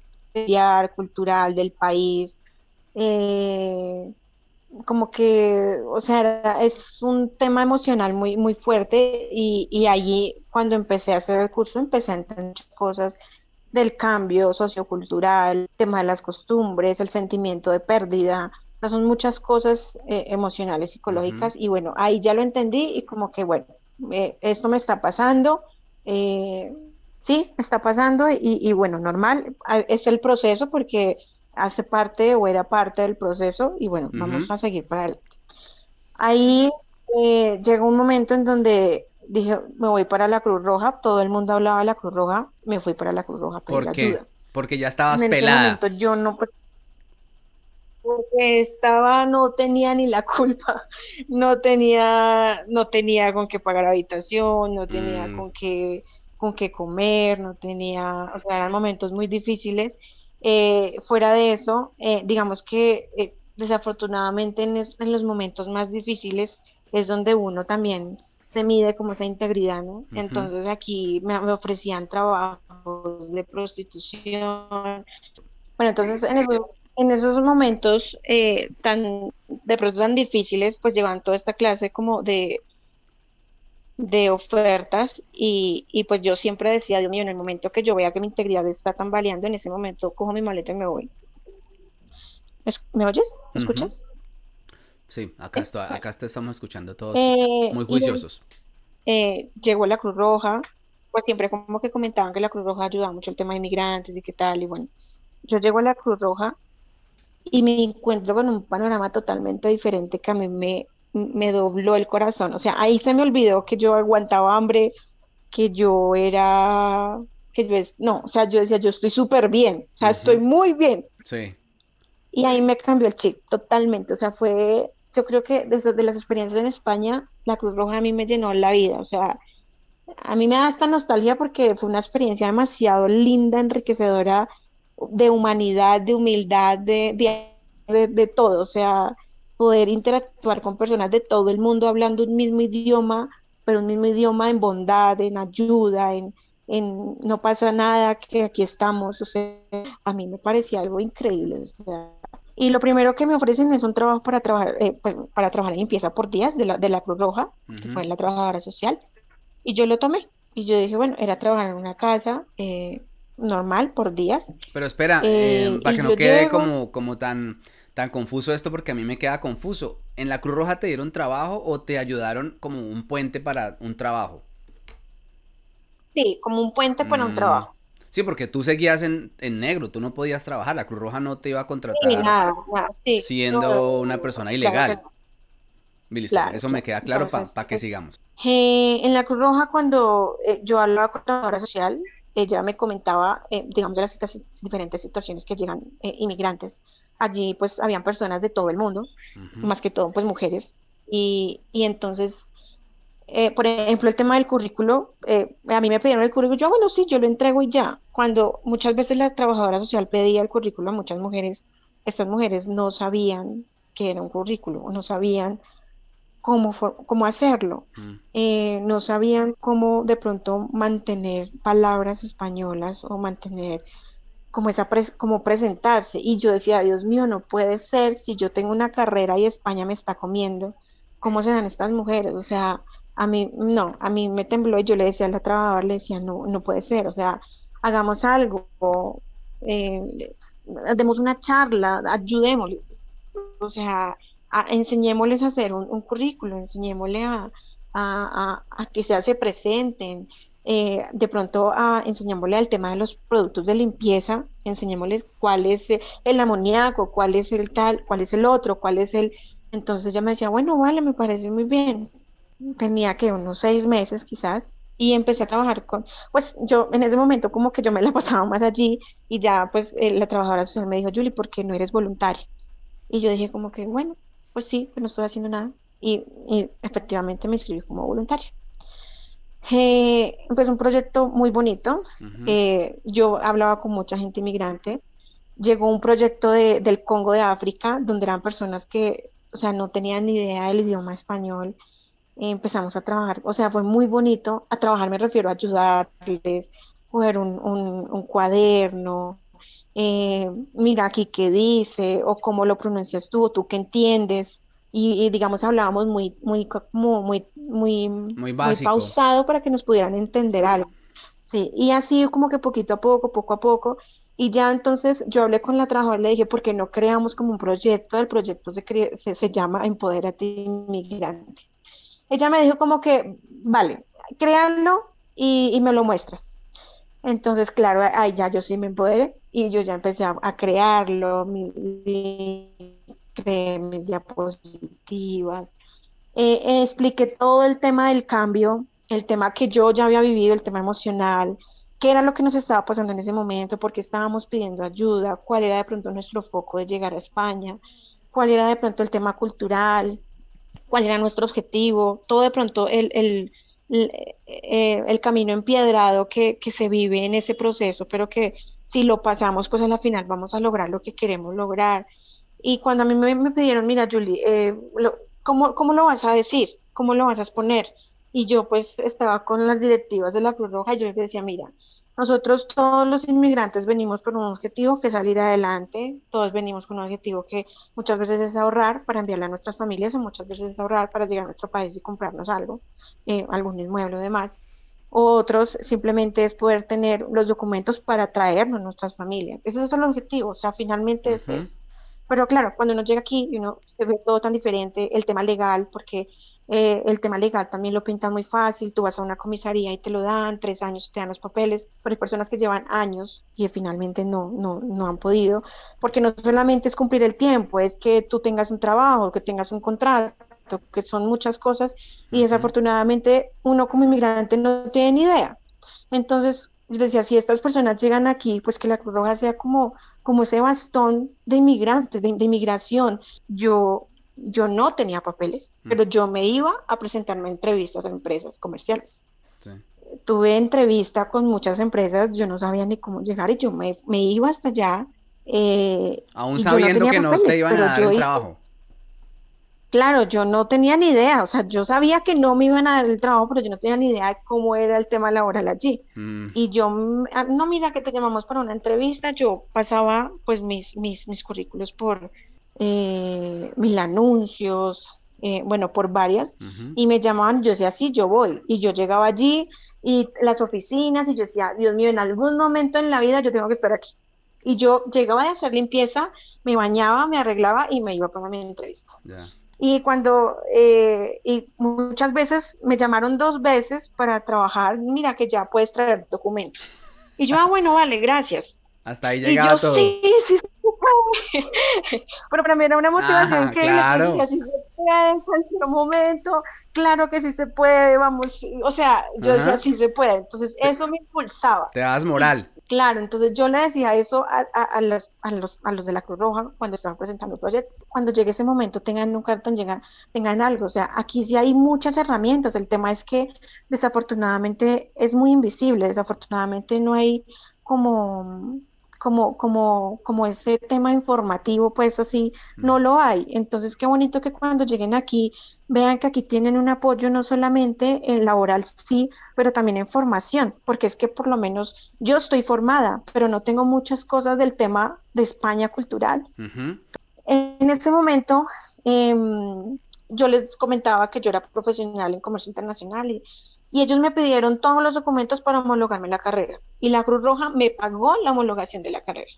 cultural del país, eh, como que, o sea, es un tema emocional muy, muy fuerte y, y, allí cuando empecé a hacer el curso empecé a entender cosas del cambio sociocultural, el tema de las costumbres, el sentimiento de pérdida, o sea, son muchas cosas eh, emocionales, psicológicas y bueno, ahí ya lo entendí y como que bueno, eh, esto me está pasando, sí, está pasando y, bueno, normal, es el proceso porque hace parte o era parte del proceso y bueno, vamos a seguir para adelante. Ahí eh, llegó un momento en donde dije, me voy para la Cruz Roja, todo el mundo hablaba de la Cruz Roja, me fui para la Cruz Roja ¿Por qué? Porque ya estabas en pelada. Ese momento yo no porque estaba, no tenía ni la culpa, <laughs> no tenía, no tenía con qué pagar habitación, no tenía mm. con qué con qué comer, no tenía, o sea, eran momentos muy difíciles. Eh, fuera de eso, eh, digamos que eh, desafortunadamente en, los momentos más difíciles es donde uno también se mide como esa integridad, ¿no? Entonces aquí me, ofrecían trabajos de prostitución. Bueno, entonces en, en esos momentos tan de pronto tan difíciles, pues llevan toda esta clase como de de ofertas y, y, pues yo siempre decía, Dios mío, en el momento que yo vea que mi integridad está tambaleando, en ese momento cojo mi maleta y me voy. ¿Me oyes? ¿Me escuchas? Sí, acá, está, acá te estamos escuchando todos eh, muy juiciosos. Eh, llegó la Cruz Roja, pues siempre como que comentaban que la Cruz Roja ayudaba mucho el tema de inmigrantes y qué tal, y bueno, yo llego a la Cruz Roja y me encuentro con un panorama totalmente diferente que a mí me, me dobló el corazón. O sea, ahí se me olvidó que yo aguantaba hambre, que yo era, que yo es, no, o sea, yo decía, yo estoy súper bien, o sea, estoy muy bien. Sí. Y ahí me cambió el chip totalmente, o sea, fue, yo creo que desde las experiencias en España, la Cruz Roja a mí me llenó la vida, o sea, a mí me da esta nostalgia porque fue una experiencia demasiado linda, enriquecedora, de humanidad, de humildad, de, de, de todo, o sea, poder interactuar con personas de todo el mundo hablando un mismo idioma, pero un mismo idioma en bondad, en ayuda, en, en no pasa nada, que aquí estamos, o sea, a mí me parecía algo increíble. y lo primero que me ofrecen es un trabajo para trabajar, eh, pues, para trabajar en limpieza por días de la, de la Cruz Roja, que fue la trabajadora social, y yo lo tomé. Y yo dije, bueno, era trabajar en una casa eh, normal por días. Pero espera, eh, para que no quede como, como tan tan confuso esto porque a mí me queda confuso. ¿En la Cruz Roja te dieron trabajo o te ayudaron como un puente para un trabajo? Sí, como un puente para un mm. trabajo. Sí, porque tú seguías en, negro, tú no podías trabajar, la Cruz Roja no te iba a contratar siendo una persona ilegal. eso me queda claro para que sigamos. Eh, en la Cruz Roja, cuando eh, yo hablaba con la trabajadora social, ella me comentaba, eh, digamos, de las diferentes situaciones que llegan inmigrantes allí pues habían personas de todo el mundo, más que todo pues mujeres, y, y entonces, eh, por ejemplo, el tema del currículo, eh, a mí me pidieron el currículo, yo bueno, sí, yo lo entrego y ya, cuando muchas veces la trabajadora social pedía el currículo a muchas mujeres, estas mujeres no sabían que era un currículo, no sabían cómo, cómo hacerlo, eh, no sabían cómo de pronto mantener palabras españolas o mantener como, esa como presentarse. Y yo decía, Dios mío, no puede ser si yo tengo una carrera y España me está comiendo, ¿cómo serán estas mujeres? O sea, a mí, no, a mí me tembló y yo le decía a la trabajadora, le decía, no, no puede ser, o sea, hagamos algo. Eh, demos una charla, ayudémosles, o sea, enseñémosles a hacer un, currículo, enseñémosles a, a, que se presenten, eh, de pronto a, enseñémosle al tema de los productos de limpieza, enseñémosles cuál es el amoníaco, cuál es el tal, cuál es el otro, cuál es el... Entonces ella me decía, bueno, vale, me parece muy bien. Tenía que unos seis meses quizás y empecé a trabajar con, pues yo en ese momento como que yo me la <laughs> pasaba más allí y ya pues eh, la trabajadora social me dijo, Julie, ¿por qué no eres voluntaria? Y yo dije como que, bueno, pues sí, pues no estoy haciendo nada y, efectivamente me inscribí como voluntaria. Eh, pues un proyecto muy bonito. Eh, yo hablaba con mucha gente inmigrante. Llegó un proyecto de, del Congo de África, donde eran personas que, o sea, no tenían ni idea del idioma español. empezamos a trabajar, o sea, fue muy bonito. A trabajar me refiero a ayudarles, coger un, un, cuaderno, eh, mira aquí qué dice, o cómo lo pronuncias tú, o tú qué entiendes y, digamos hablábamos muy, muy, como muy, muy, muy, pausado para que nos pudieran entender algo. Sí, y así como que poquito a poco, poco a poco, y ya entonces yo hablé con la trabajadora y le dije, ¿por qué no creamos como un proyecto? El proyecto se, se, se llama Empodérate Inmigrante. Ella me dijo como que, vale, créanlo y, y, me lo muestras. Entonces, claro, ahí ya yo sí me empoderé y yo ya empecé a, a crearlo, mi, mis diapositivas, eh, eh, expliqué todo el tema del cambio, el tema que yo ya había vivido, el tema emocional, qué era lo que nos estaba pasando en ese momento, por qué estábamos pidiendo ayuda, cuál era de pronto nuestro foco de llegar a España, cuál era de pronto el tema cultural, cuál era nuestro objetivo, todo de pronto el, el, el, eh, el camino empiedrado que, que, se vive en ese proceso, pero que si lo pasamos, pues a la final vamos a lograr lo que queremos lograr. Y cuando a mí me, pidieron, mira, Julie, eh, ¿cómo, ¿cómo lo vas a decir? ¿Cómo lo vas a exponer? Y yo pues estaba con las directivas de la Cruz Roja y yo les decía, mira, nosotros todos los inmigrantes venimos por un objetivo que es salir adelante, todos venimos con un objetivo que muchas veces es ahorrar para enviarle a nuestras familias o muchas veces es ahorrar para llegar a nuestro país y comprarnos algo, eh, algún inmueble o demás. Otros simplemente es poder tener los documentos para traernos a nuestras familias. Ese es el objetivo, o sea, finalmente es eso. Pero claro, cuando uno llega aquí y uno se ve todo tan diferente, el tema legal, porque eh, el tema legal también lo pintan muy fácil, tú vas a una comisaría y te lo dan, tres años te dan los papeles, pero hay personas que llevan años y finalmente no, no, no han podido, porque no solamente es cumplir el tiempo, es que tú tengas un trabajo, que tengas un contrato, que son muchas cosas y desafortunadamente uno como inmigrante no tiene ni idea. Entonces, decía, si estas personas llegan aquí, pues que la Cruz Roja sea como, como ese bastón de inmigrantes, de, inmigración. Yo, yo no tenía papeles, mm. pero yo me iba a presentarme a entrevistas a empresas comerciales. Tuve entrevista con muchas empresas, yo no sabía ni cómo llegar y yo me, me iba hasta allá. Eh, Aún sabiendo que no te iban a dar el trabajo. Claro, yo no tenía ni idea, o sea, yo sabía que no me iban a dar el trabajo, pero yo no tenía ni idea de cómo era el tema laboral allí. Mm. Y yo, ah, no, mira que te llamamos para una entrevista, yo pasaba pues mis, mis, mis currículos por eh, mil anuncios, eh, bueno, por varias, y me llamaban, yo decía, sí, yo voy, y yo llegaba allí, y las oficinas, y yo decía, Dios mío, en algún momento en la vida yo tengo que estar aquí. Y yo llegaba de hacer limpieza, me bañaba, me arreglaba y me iba para mi entrevista. Y cuando, eh, y muchas veces me llamaron dos veces para trabajar, mira que ya puedes traer documentos. Y yo, ah, bueno, vale, gracias. Hasta ahí llegaba y yo, Sí, sí se puede. <laughs> Pero para mí era una motivación que claro. así se puede en cualquier momento, claro que sí se puede, vamos, o sea, yo decía, sí se puede. Entonces, eso me impulsaba. Te das moral. Claro, entonces yo le decía eso a, a, los, a, los, a los de la Cruz Roja cuando estaban presentando el proyecto. Cuando llegue ese momento, tengan un cartón, llegan, tengan algo. O sea, aquí sí hay muchas herramientas. El tema es que desafortunadamente es muy invisible. Desafortunadamente no hay como como, como, como ese tema informativo, pues así, no lo hay. Entonces, qué bonito que cuando lleguen aquí vean que aquí tienen un apoyo no solamente en laboral, sí, pero también en formación, porque es que por lo menos yo estoy formada, pero no tengo muchas cosas del tema de España cultural. En ese momento, em, yo les comentaba que yo era profesional en comercio internacional y y ellos me pidieron todos los documentos para homologarme la carrera y la Cruz Roja me pagó la homologación de la carrera.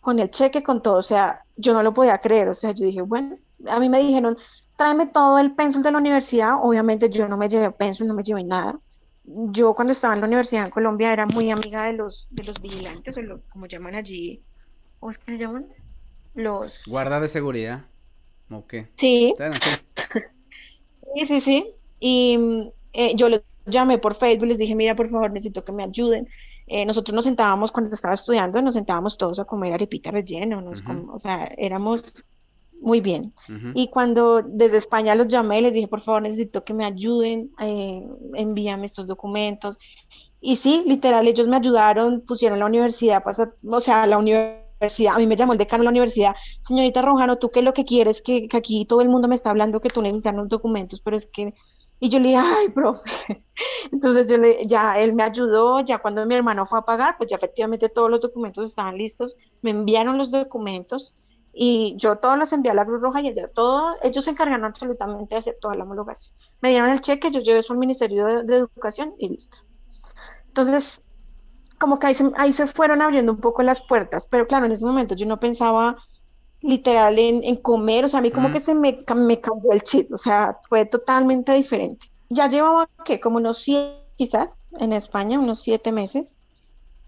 con el cheque, con todo, o sea, yo no lo podía creer, o sea, yo dije, bueno, a mí me dijeron, tráeme todo el pénsul de la universidad, obviamente yo no me llevé pénsul, no me llevé nada. Yo cuando estaba en la universidad en Colombia era muy amiga de los, de los vigilantes, o lo, como llaman allí, ¿cómo es que llaman? Los... Guarda de seguridad. ¿O qué? Sí. <laughs> sí, sí, sí. Y eh, yo los llamé por Facebook, les dije, mira, por favor, necesito que me ayuden. Eh, nosotros nos sentábamos cuando estaba estudiando, nos sentábamos todos a comer arepita relleno, nos o sea, éramos muy bien. Y cuando desde España los llamé, les dije, por favor, necesito que me ayuden, eh, envíame estos documentos. Y sí, literal, ellos me ayudaron, pusieron la universidad, pasa, o sea, la universidad, a mí me llamó el decano de la universidad, señorita Rojano, ¿tú qué es lo que quieres? Que, que aquí todo el mundo me está hablando que tú necesitas los documentos, pero es que y yo le dije, ay, profe. <laughs> Entonces yo le, ya él me ayudó, ya cuando mi hermano fue a pagar, pues ya efectivamente todos los documentos estaban listos, me enviaron los documentos y yo todos los envié a la Cruz Roja y allá todo, ellos se encargaron absolutamente de hacer toda la homologación. Me dieron el cheque, yo llevé eso al Ministerio de, Educación y listo. Entonces, como que ahí se, ahí se fueron abriendo un poco las puertas, pero claro, en ese momento yo no pensaba literal en, comer, o sea, a mí como que se me, me cambió el chip, o sea, fue totalmente diferente. Ya llevaba, que Como unos siete, quizás, en España, unos siete meses,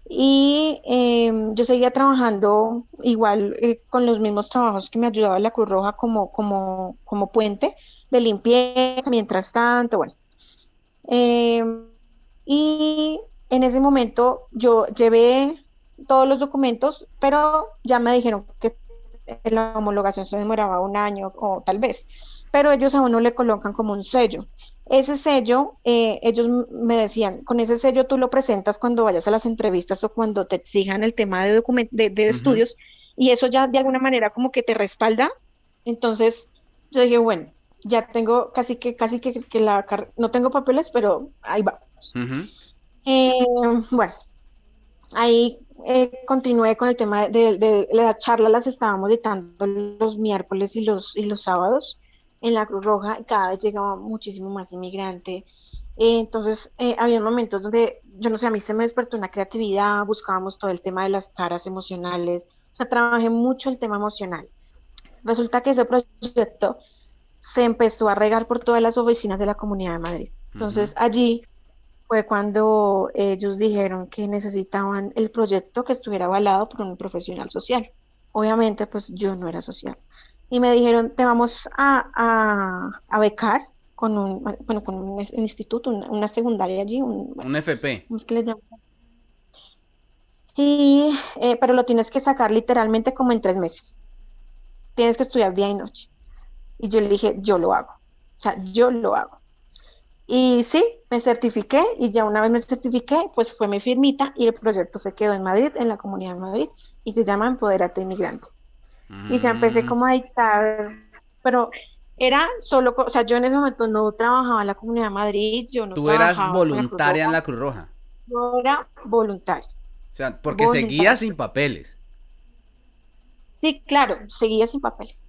y em, yo seguía trabajando igual eh, con los mismos trabajos que me ayudaba la Cruz Roja como, como, como puente de limpieza, mientras tanto, bueno. Em, y en ese momento yo llevé todos los documentos, pero ya me dijeron que la homologación se demoraba un año o tal vez, pero ellos a uno le colocan como un sello. Ese sello, eh, ellos me decían, con ese sello tú lo presentas cuando vayas a las entrevistas o cuando te exijan el tema de, de, estudios y eso ya de alguna manera como que te respalda. Entonces yo dije, bueno, ya tengo casi que, casi que, la, no tengo papeles, pero ahí va. Eh, bueno, ahí eh, continué con el tema de, la charla, las estábamos dictando los miércoles y los, y los sábados en la Cruz Roja, y cada vez llegaba muchísimo más inmigrante. Eh, entonces, eh, había momentos donde, yo no sé, a mí se me despertó una creatividad, buscábamos todo el tema de las caras emocionales, o sea, trabajé mucho el tema emocional. Resulta que ese proyecto se empezó a regar por todas las oficinas de la Comunidad de Madrid. Entonces, allí fue cuando ellos dijeron que necesitaban el proyecto que estuviera avalado por un profesional social. Obviamente, pues yo no era social. Y me dijeron, te vamos a, a, becar con un, bueno, con un, instituto, una, secundaria allí. Un, FP. ¿Cómo es que le llaman? Y, eh, pero lo tienes que sacar literalmente como en tres meses. Tienes que estudiar día y noche. Y yo le dije, yo lo hago. O sea, yo lo hago. Y sí, me certifiqué y ya una vez me certifiqué, pues fue mi firmita y el proyecto se quedó en Madrid, en la Comunidad de Madrid, y se llama Empoderate Inmigrante. Y ya empecé mm. como a dictar, pero era solo, o sea, yo en ese momento no trabajaba en la Comunidad de Madrid, yo no Tú eras voluntaria en la Cruz Roja. Yo era voluntaria. O sea, porque seguía sin papeles. Sí, claro, seguía sin papeles.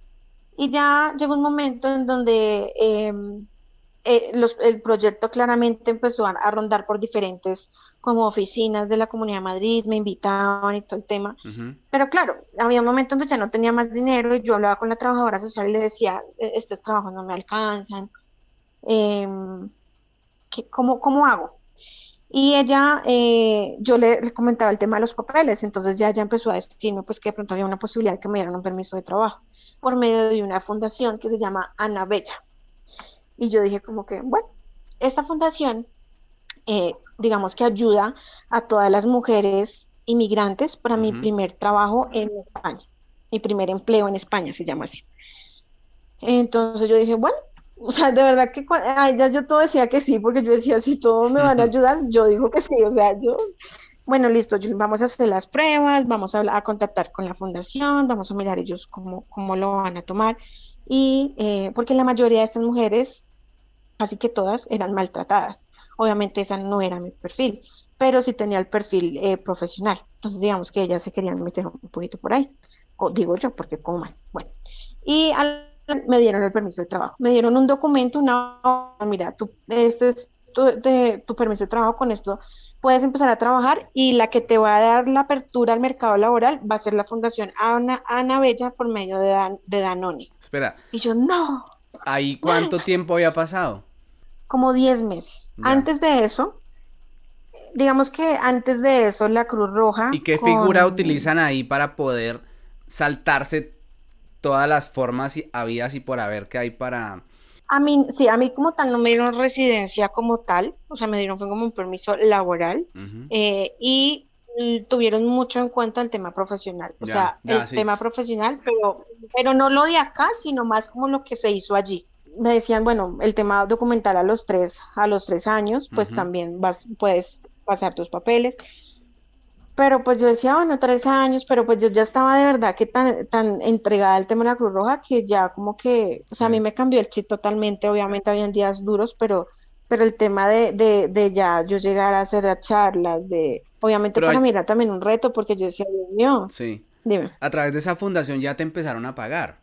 Y ya llegó un momento en donde em, eh, el proyecto claramente empezó a, rondar por diferentes como oficinas de la Comunidad de Madrid, me invitaban y todo el tema. Pero claro, había un momento donde ya no tenía más dinero y yo hablaba con la trabajadora social y le decía, e-, estos trabajos no me alcanzan, em, cómo, ¿cómo hago? Y ella, eh, yo le, comentaba el tema de los papeles, entonces ya, ya empezó a decirme pues que de pronto había una posibilidad de que me dieran un permiso de trabajo por medio de una fundación que se llama Ana Bella. Y yo dije como que, bueno, esta fundación, eh, digamos que ayuda a todas las mujeres inmigrantes para mi primer trabajo en España, mi primer empleo en España se llama así. Entonces yo dije, bueno, o sea, de verdad que ya yo todo decía que sí, porque yo decía, si todos me van a ayudar, yo digo que sí, o sea, yo, bueno, listo, vamos a hacer las pruebas, vamos a, a contactar con la fundación, vamos a mirar ellos cómo, cómo lo van a tomar y eh, porque la mayoría de estas mujeres, casi que todas, eran maltratadas. Obviamente esa no era mi perfil, pero sí tenía el perfil eh, profesional. Entonces digamos que ellas se querían meter un poquito por ahí, o digo yo, porque como más. Bueno, y me dieron el permiso de trabajo, me dieron un documento, una, mira, tú, este es tu, de, tu permiso de trabajo, con esto puedes empezar a trabajar y la que te va a dar la apertura al mercado laboral va a ser la Fundación Ana, Ana Bella por medio de, de Danone. Espera. Y yo, no. ¿Ahí cuánto tiempo había pasado? Como 10 meses. Antes de eso, digamos que antes de eso, la Cruz Roja. ¿Y qué figura utilizan ahí para poder saltarse todas las formas y habías y por haber que hay para... A mí, sí, a mí como tal no me dieron residencia como tal, o sea, me dieron fue como un permiso laboral eh, y tuvieron mucho en cuenta el tema profesional, o sea, el tema profesional, pero, pero no lo de acá, sino más como lo que se hizo allí. Me decían, bueno, el tema documental a los tres, a los tres años, pues también vas, puedes pasar tus papeles pero pues yo decía, bueno, tres años, pero pues yo ya estaba de verdad que tan, tan entregada al tema de la Cruz Roja que ya como que, o sea, a mí me cambió el chip totalmente, obviamente habían días duros, pero, pero el tema de, de, de ya yo llegar a hacer las charlas, de, obviamente para mí era también un reto porque yo decía, Dios mío, sí. dime. A través de esa fundación ya te empezaron a pagar,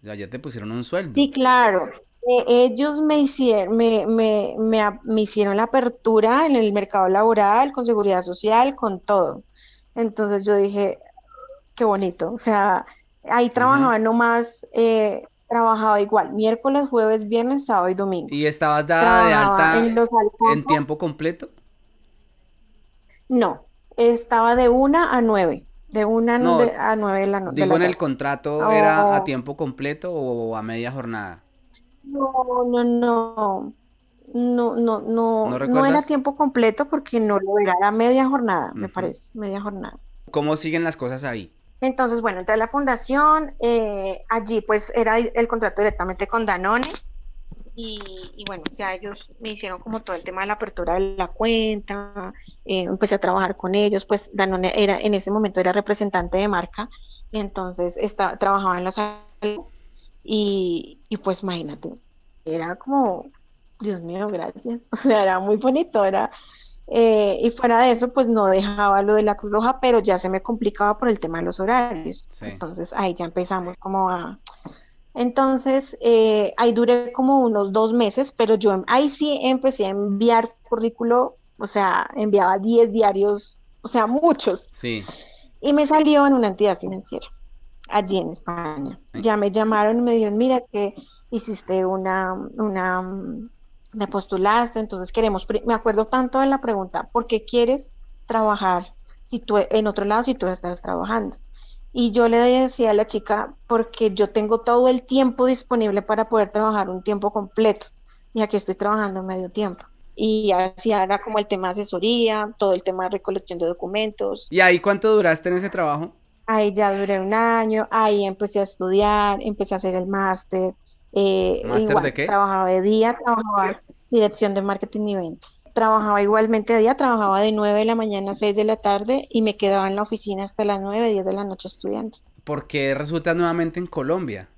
ya, ya te pusieron un sueldo. Sí, claro. Eh, ellos me hicieron, me, me, me, me hicieron la apertura en el mercado laboral, con seguridad social, con todo. Entonces yo dije, qué bonito. O sea, ahí trabajaba nomás, eh, trabajaba igual, miércoles, jueves, viernes, sábado y domingo. ¿Y estabas dada de alta en, tiempo completo? No, estaba de una a nueve. De una a nueve de la noche. Digo, en el contrato era a tiempo completo o a media jornada. No, no, no. No, no, no, ¿No, era tiempo completo porque no lo era, era media jornada, me parece, media jornada. ¿Cómo siguen las cosas ahí? Entonces, bueno, entré a la fundación, eh, allí pues era el contrato directamente con Danone y, bueno, ya ellos me hicieron como todo el tema de la apertura de la cuenta, eh, empecé a trabajar con ellos, pues Danone era en ese momento era representante de marca, y entonces estaba, trabajaba en los y, y pues imagínate, era como Dios mío, gracias. <laughs> O sea, era muy bonito, era... Eh, y fuera de eso, pues no dejaba lo de la Cruz Roja, pero ya se me complicaba por el tema de los horarios. Entonces ahí ya empezamos como a... Entonces, eh, ahí duré como unos dos meses, pero yo em, ahí sí empecé a enviar currículo, o sea, enviaba 10 diarios, o sea, muchos. Sí. Y me salió en una entidad financiera, allí en España. Ya me llamaron y me dijeron, mira que hiciste una, una me postulaste, entonces queremos, me acuerdo tanto de la pregunta, ¿por qué quieres trabajar si tú en otro lado si tú estás trabajando? Y yo le decía a la chica, porque yo tengo todo el tiempo disponible para poder trabajar un tiempo completo, y aquí estoy trabajando medio tiempo. Y así era como el tema de asesoría, todo el tema de recolección de documentos. ¿Y ahí cuánto duraste en ese trabajo? Ahí ya duré un año, ahí empecé a estudiar, empecé a hacer el máster, eh, ¿Máster de qué? Trabajaba de día, trabajaba dirección de marketing y ventas. Trabajaba igualmente de día, trabajaba de 9 de la mañana a 6 de la tarde y me quedaba en la oficina hasta las 9, 10 de la noche estudiando. ¿Por qué resulta nuevamente en Colombia?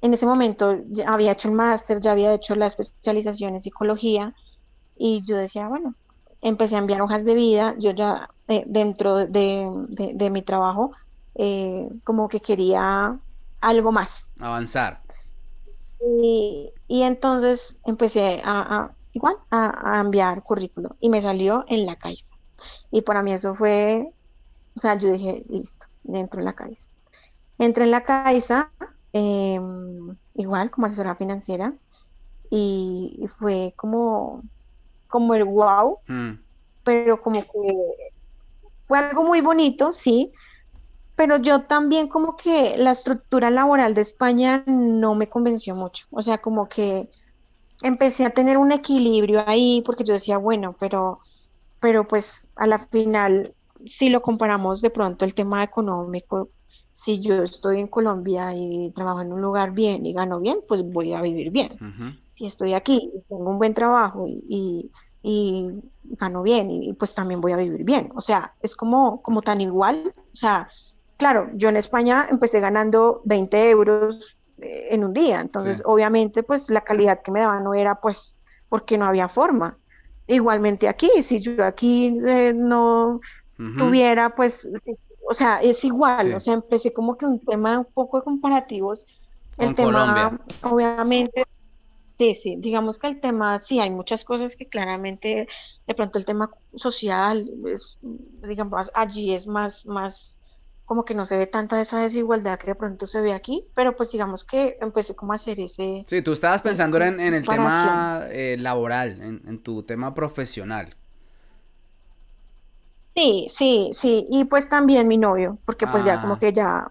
En ese momento ya había hecho el máster, ya había hecho la especialización en psicología y yo decía, bueno, empecé a enviar hojas de vida, yo ya eh, dentro de, mi trabajo eh, como que quería algo más. Avanzar. Y, entonces empecé a, igual a, enviar currículo y me salió en la Caixa. Y para mí eso fue, o sea, yo dije, listo, dentro en la Caixa. Entré en la Caixa, em, igual como asesora financiera, y, fue como, como el wow, mm. pero como que fue algo muy bonito, sí, pero yo también como que la estructura laboral de España no me convenció mucho, o sea, como que empecé a tener un equilibrio ahí porque yo decía, bueno, pero, pero pues a la final, si lo comparamos de pronto el tema económico, si yo estoy en Colombia y trabajo en un lugar bien y gano bien, pues voy a vivir bien. Si estoy aquí y tengo un buen trabajo y, y, gano bien y, pues también voy a vivir bien. O sea, es como, como tan igual. O sea, Claro, yo en España empecé ganando 20 euros eh, en un día, entonces obviamente pues la calidad que me daban no era pues porque no había forma. Igualmente aquí, si yo aquí eh, no tuviera pues, o sea, es igual, o sea, empecé como que un tema un poco de comparativos. El tema, obviamente, Sí, sí, digamos que el tema, sí, hay muchas cosas que claramente, de pronto el tema social, es, digamos, allí es más, más, como que no se ve tanta esa desigualdad que de pronto se ve aquí, pero pues digamos que empecé como a hacer ese... Sí, tú estabas pensando en, en el tema eh, laboral, en, en tu tema profesional. Sí, sí, sí, y pues también mi novio, porque pues ya como Ah, que ya,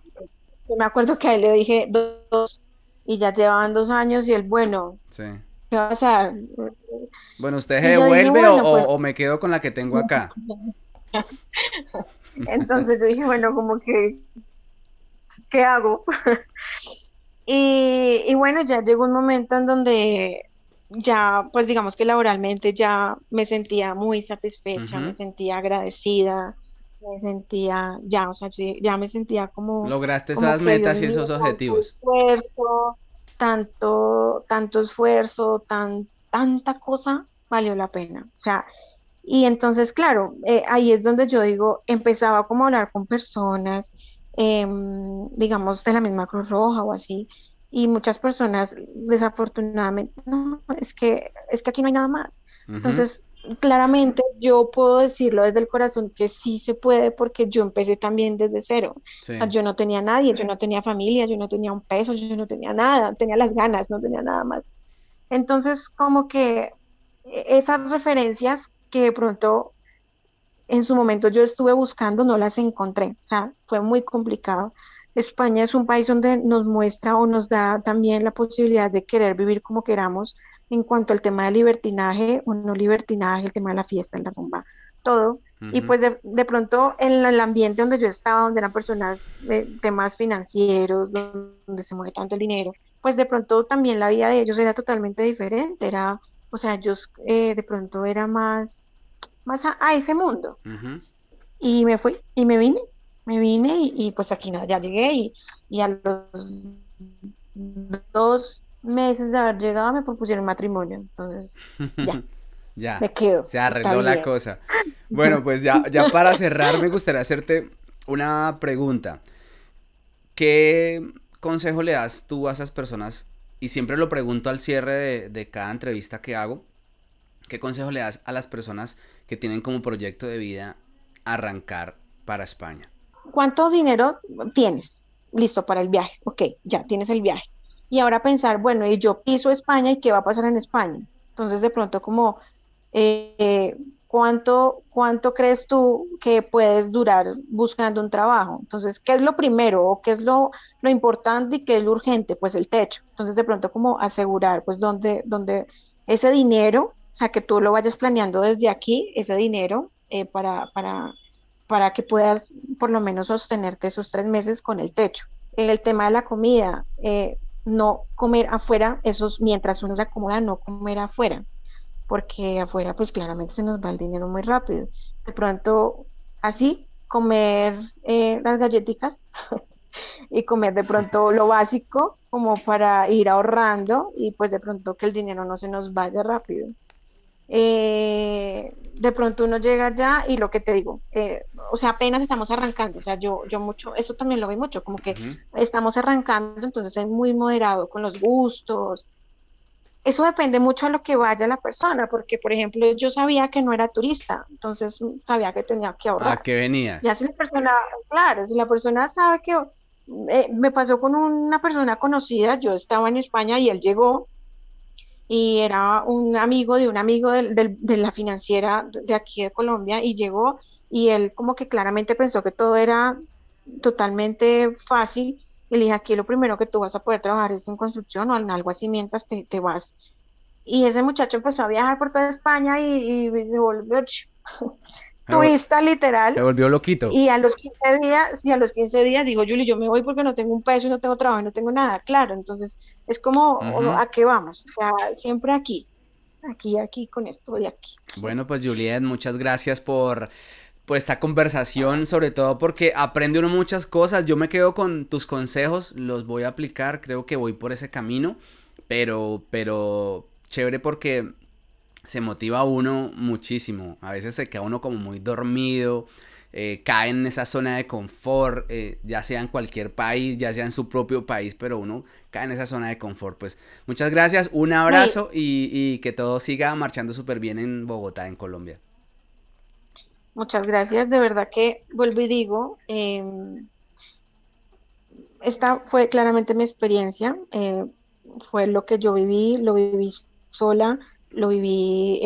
me acuerdo que a él le dije dos y ya llevaban dos años y él, bueno, sí. ¿qué va a pasar? Bueno, ¿usted se dije, devuelve bueno, o- pues, o me quedo con la que tengo acá? <laughs> entonces yo dije, bueno, como que, ¿qué hago? <laughs> Y, y bueno, ya llegó un momento en donde ya, pues digamos que laboralmente ya me sentía muy satisfecha, me sentía agradecida, me sentía, ya, o sea, ya me sentía como, Lograste como esas metas y esos tanto objetivos. esfuerzo, tanto, tanto esfuerzo, tan, tanta cosa valió la pena. O sea, y entonces, claro, eh, ahí es donde yo digo, empezaba como a hablar con personas, em, digamos, de la misma Cruz Roja o así, y muchas personas, desafortunadamente, no, es que, es que aquí no hay nada más. Entonces, claramente yo puedo decirlo desde el corazón que sí se puede porque yo empecé también desde cero. O sea, Sí. yo no tenía nadie, yo no tenía familia, yo no tenía un peso, yo no tenía nada, tenía las ganas, no tenía nada más. Entonces, como que eh, esas referencias que de pronto en su momento yo estuve buscando, no las encontré. O sea, fue muy complicado. España es un país donde nos muestra o nos da también la posibilidad de querer vivir como queramos en cuanto al tema de libertinaje o no libertinaje, el tema de la fiesta, la rumba, todo. Y pues de, de pronto en el ambiente donde yo estaba, donde eran personas de temas financieros, donde se mueve tanto el dinero, pues de pronto también la vida de ellos era totalmente diferente. Era, o sea, ellos eh, de pronto era más más a, a ese mundo. Y me fui, y me vine, me vine y, y pues aquí nada, ya llegué y, y a los dos meses de haber llegado me propusieron matrimonio. Entonces, ya, <laughs> Ya, me quedo, se arregló la cosa. Bueno, pues ya, ya para cerrar me gustaría hacerte una pregunta. ¿Qué consejo le das tú a esas personas? Y siempre lo pregunto al cierre de, de cada entrevista que hago. ¿Qué consejo le das a las personas que tienen como proyecto de vida arrancar para España? ¿Cuánto dinero tienes? Listo para el viaje. Ok, ya tienes el viaje. Y ahora pensar, bueno, y yo piso España y qué va a pasar en España. Entonces, de pronto, como, eh, ¿cuánto, cuánto crees tú que puedes durar buscando un trabajo? Entonces, ¿qué es lo primero o qué es lo, lo importante y qué es lo urgente? Pues el techo. Entonces, de pronto, como asegurar, pues, donde, donde ese dinero, o sea, que tú lo vayas planeando desde aquí, ese dinero, eh, para, para para que puedas por lo menos sostenerte esos tres meses con el techo. El tema de la comida, eh, no comer afuera, esos, mientras uno se acomoda, no comer afuera, porque afuera pues claramente se nos va el dinero muy rápido. De pronto, así, comer eh, las galletitas <laughs> y comer de pronto lo básico como para ir ahorrando y pues de pronto que el dinero no se nos vaya rápido eh, de pronto uno llega allá y lo que te digo, eh, o sea, apenas estamos arrancando, o sea, yo, yo mucho, eso también lo vi mucho, como que estamos arrancando, entonces es muy moderado con los gustos. Eso depende mucho a lo que vaya la persona, porque, por ejemplo, yo sabía que no era turista, entonces sabía que tenía que ¿A ahorrar. qué Ya venías? si la persona, claro, si la persona sabe que eh, me pasó con una persona conocida, yo estaba en España y él llegó y era un amigo de un amigo del- del- de la financiera de aquí de Colombia y llegó y él como que claramente pensó que todo era totalmente fácil y le dije, aquí lo primero que tú vas a poder trabajar es en construcción o en algo así mientras te, te vas. Y ese muchacho empezó a viajar por toda España y, y se volvió <laughs> Se turista se literal volvió loquito. y a los 15 días, y a los 15 días digo, Julie, yo me voy porque no tengo un peso, no tengo trabajo, no tengo nada, claro. Entonces, es como. ¿a qué vamos? O sea, siempre aquí, aquí, aquí, con esto de aquí. Bueno, pues Juliet, muchas gracias por, por esta conversación, sobre todo porque aprende uno muchas cosas. Yo me quedo con tus consejos, los voy a aplicar, creo que voy por ese camino, pero, pero chévere porque se motiva a uno muchísimo. A veces se queda uno como muy dormido, eh, caen en esa zona de confort, eh, ya sea en cualquier país, ya sea en su propio país, pero uno cae en esa zona de confort. Pues muchas gracias, un abrazo y, que todo siga marchando súper bien en Bogotá, en Colombia. Muchas gracias, de verdad que vuelvo y digo, em, esta fue claramente mi experiencia, eh, fue lo que yo viví, lo viví sola, lo viví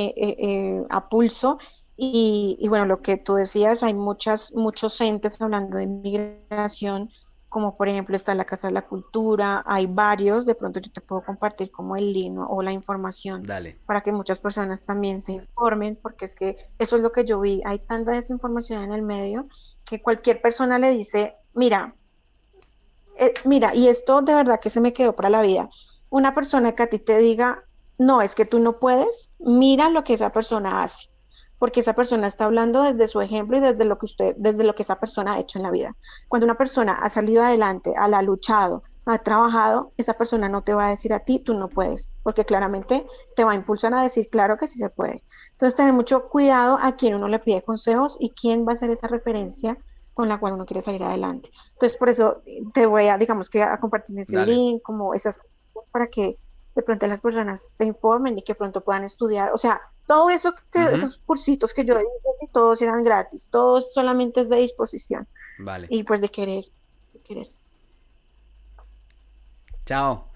a pulso. Y, bueno, lo que tú decías, hay muchas, muchos entes hablando de inmigración, como por ejemplo está la Casa de la Cultura, hay varios, de pronto yo te puedo compartir como el link o la información para que muchas personas también se informen, porque es que eso es lo que yo vi, hay tanta desinformación en el medio que cualquier persona le dice, mira, eh, mira, y esto de verdad que se me quedó para la vida, una persona que a ti te diga, no, es que tú no puedes, mira lo que esa persona hace porque esa persona está hablando desde su ejemplo y desde lo que usted, desde lo que esa persona ha hecho en la vida. Cuando una persona ha salido adelante, ha luchado, ha trabajado, esa persona no te va a decir a ti, tú no puedes, porque claramente te va a impulsar a decir, claro que sí se puede. Entonces, tener mucho cuidado a quien uno le pide consejos y quién va a ser esa referencia con la cual uno quiere salir adelante. Entonces, por eso te voy a, digamos que a compartir ese link, como esas cosas para que de pronto las personas se informen y que pronto puedan estudiar. O sea, todo eso, que, esos cursitos que yo hice, todos eran gratis, todos solamente es de disposición. Vale. Y pues de querer, de querer. Chao.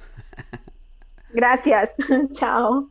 Gracias. <laughs> Chao.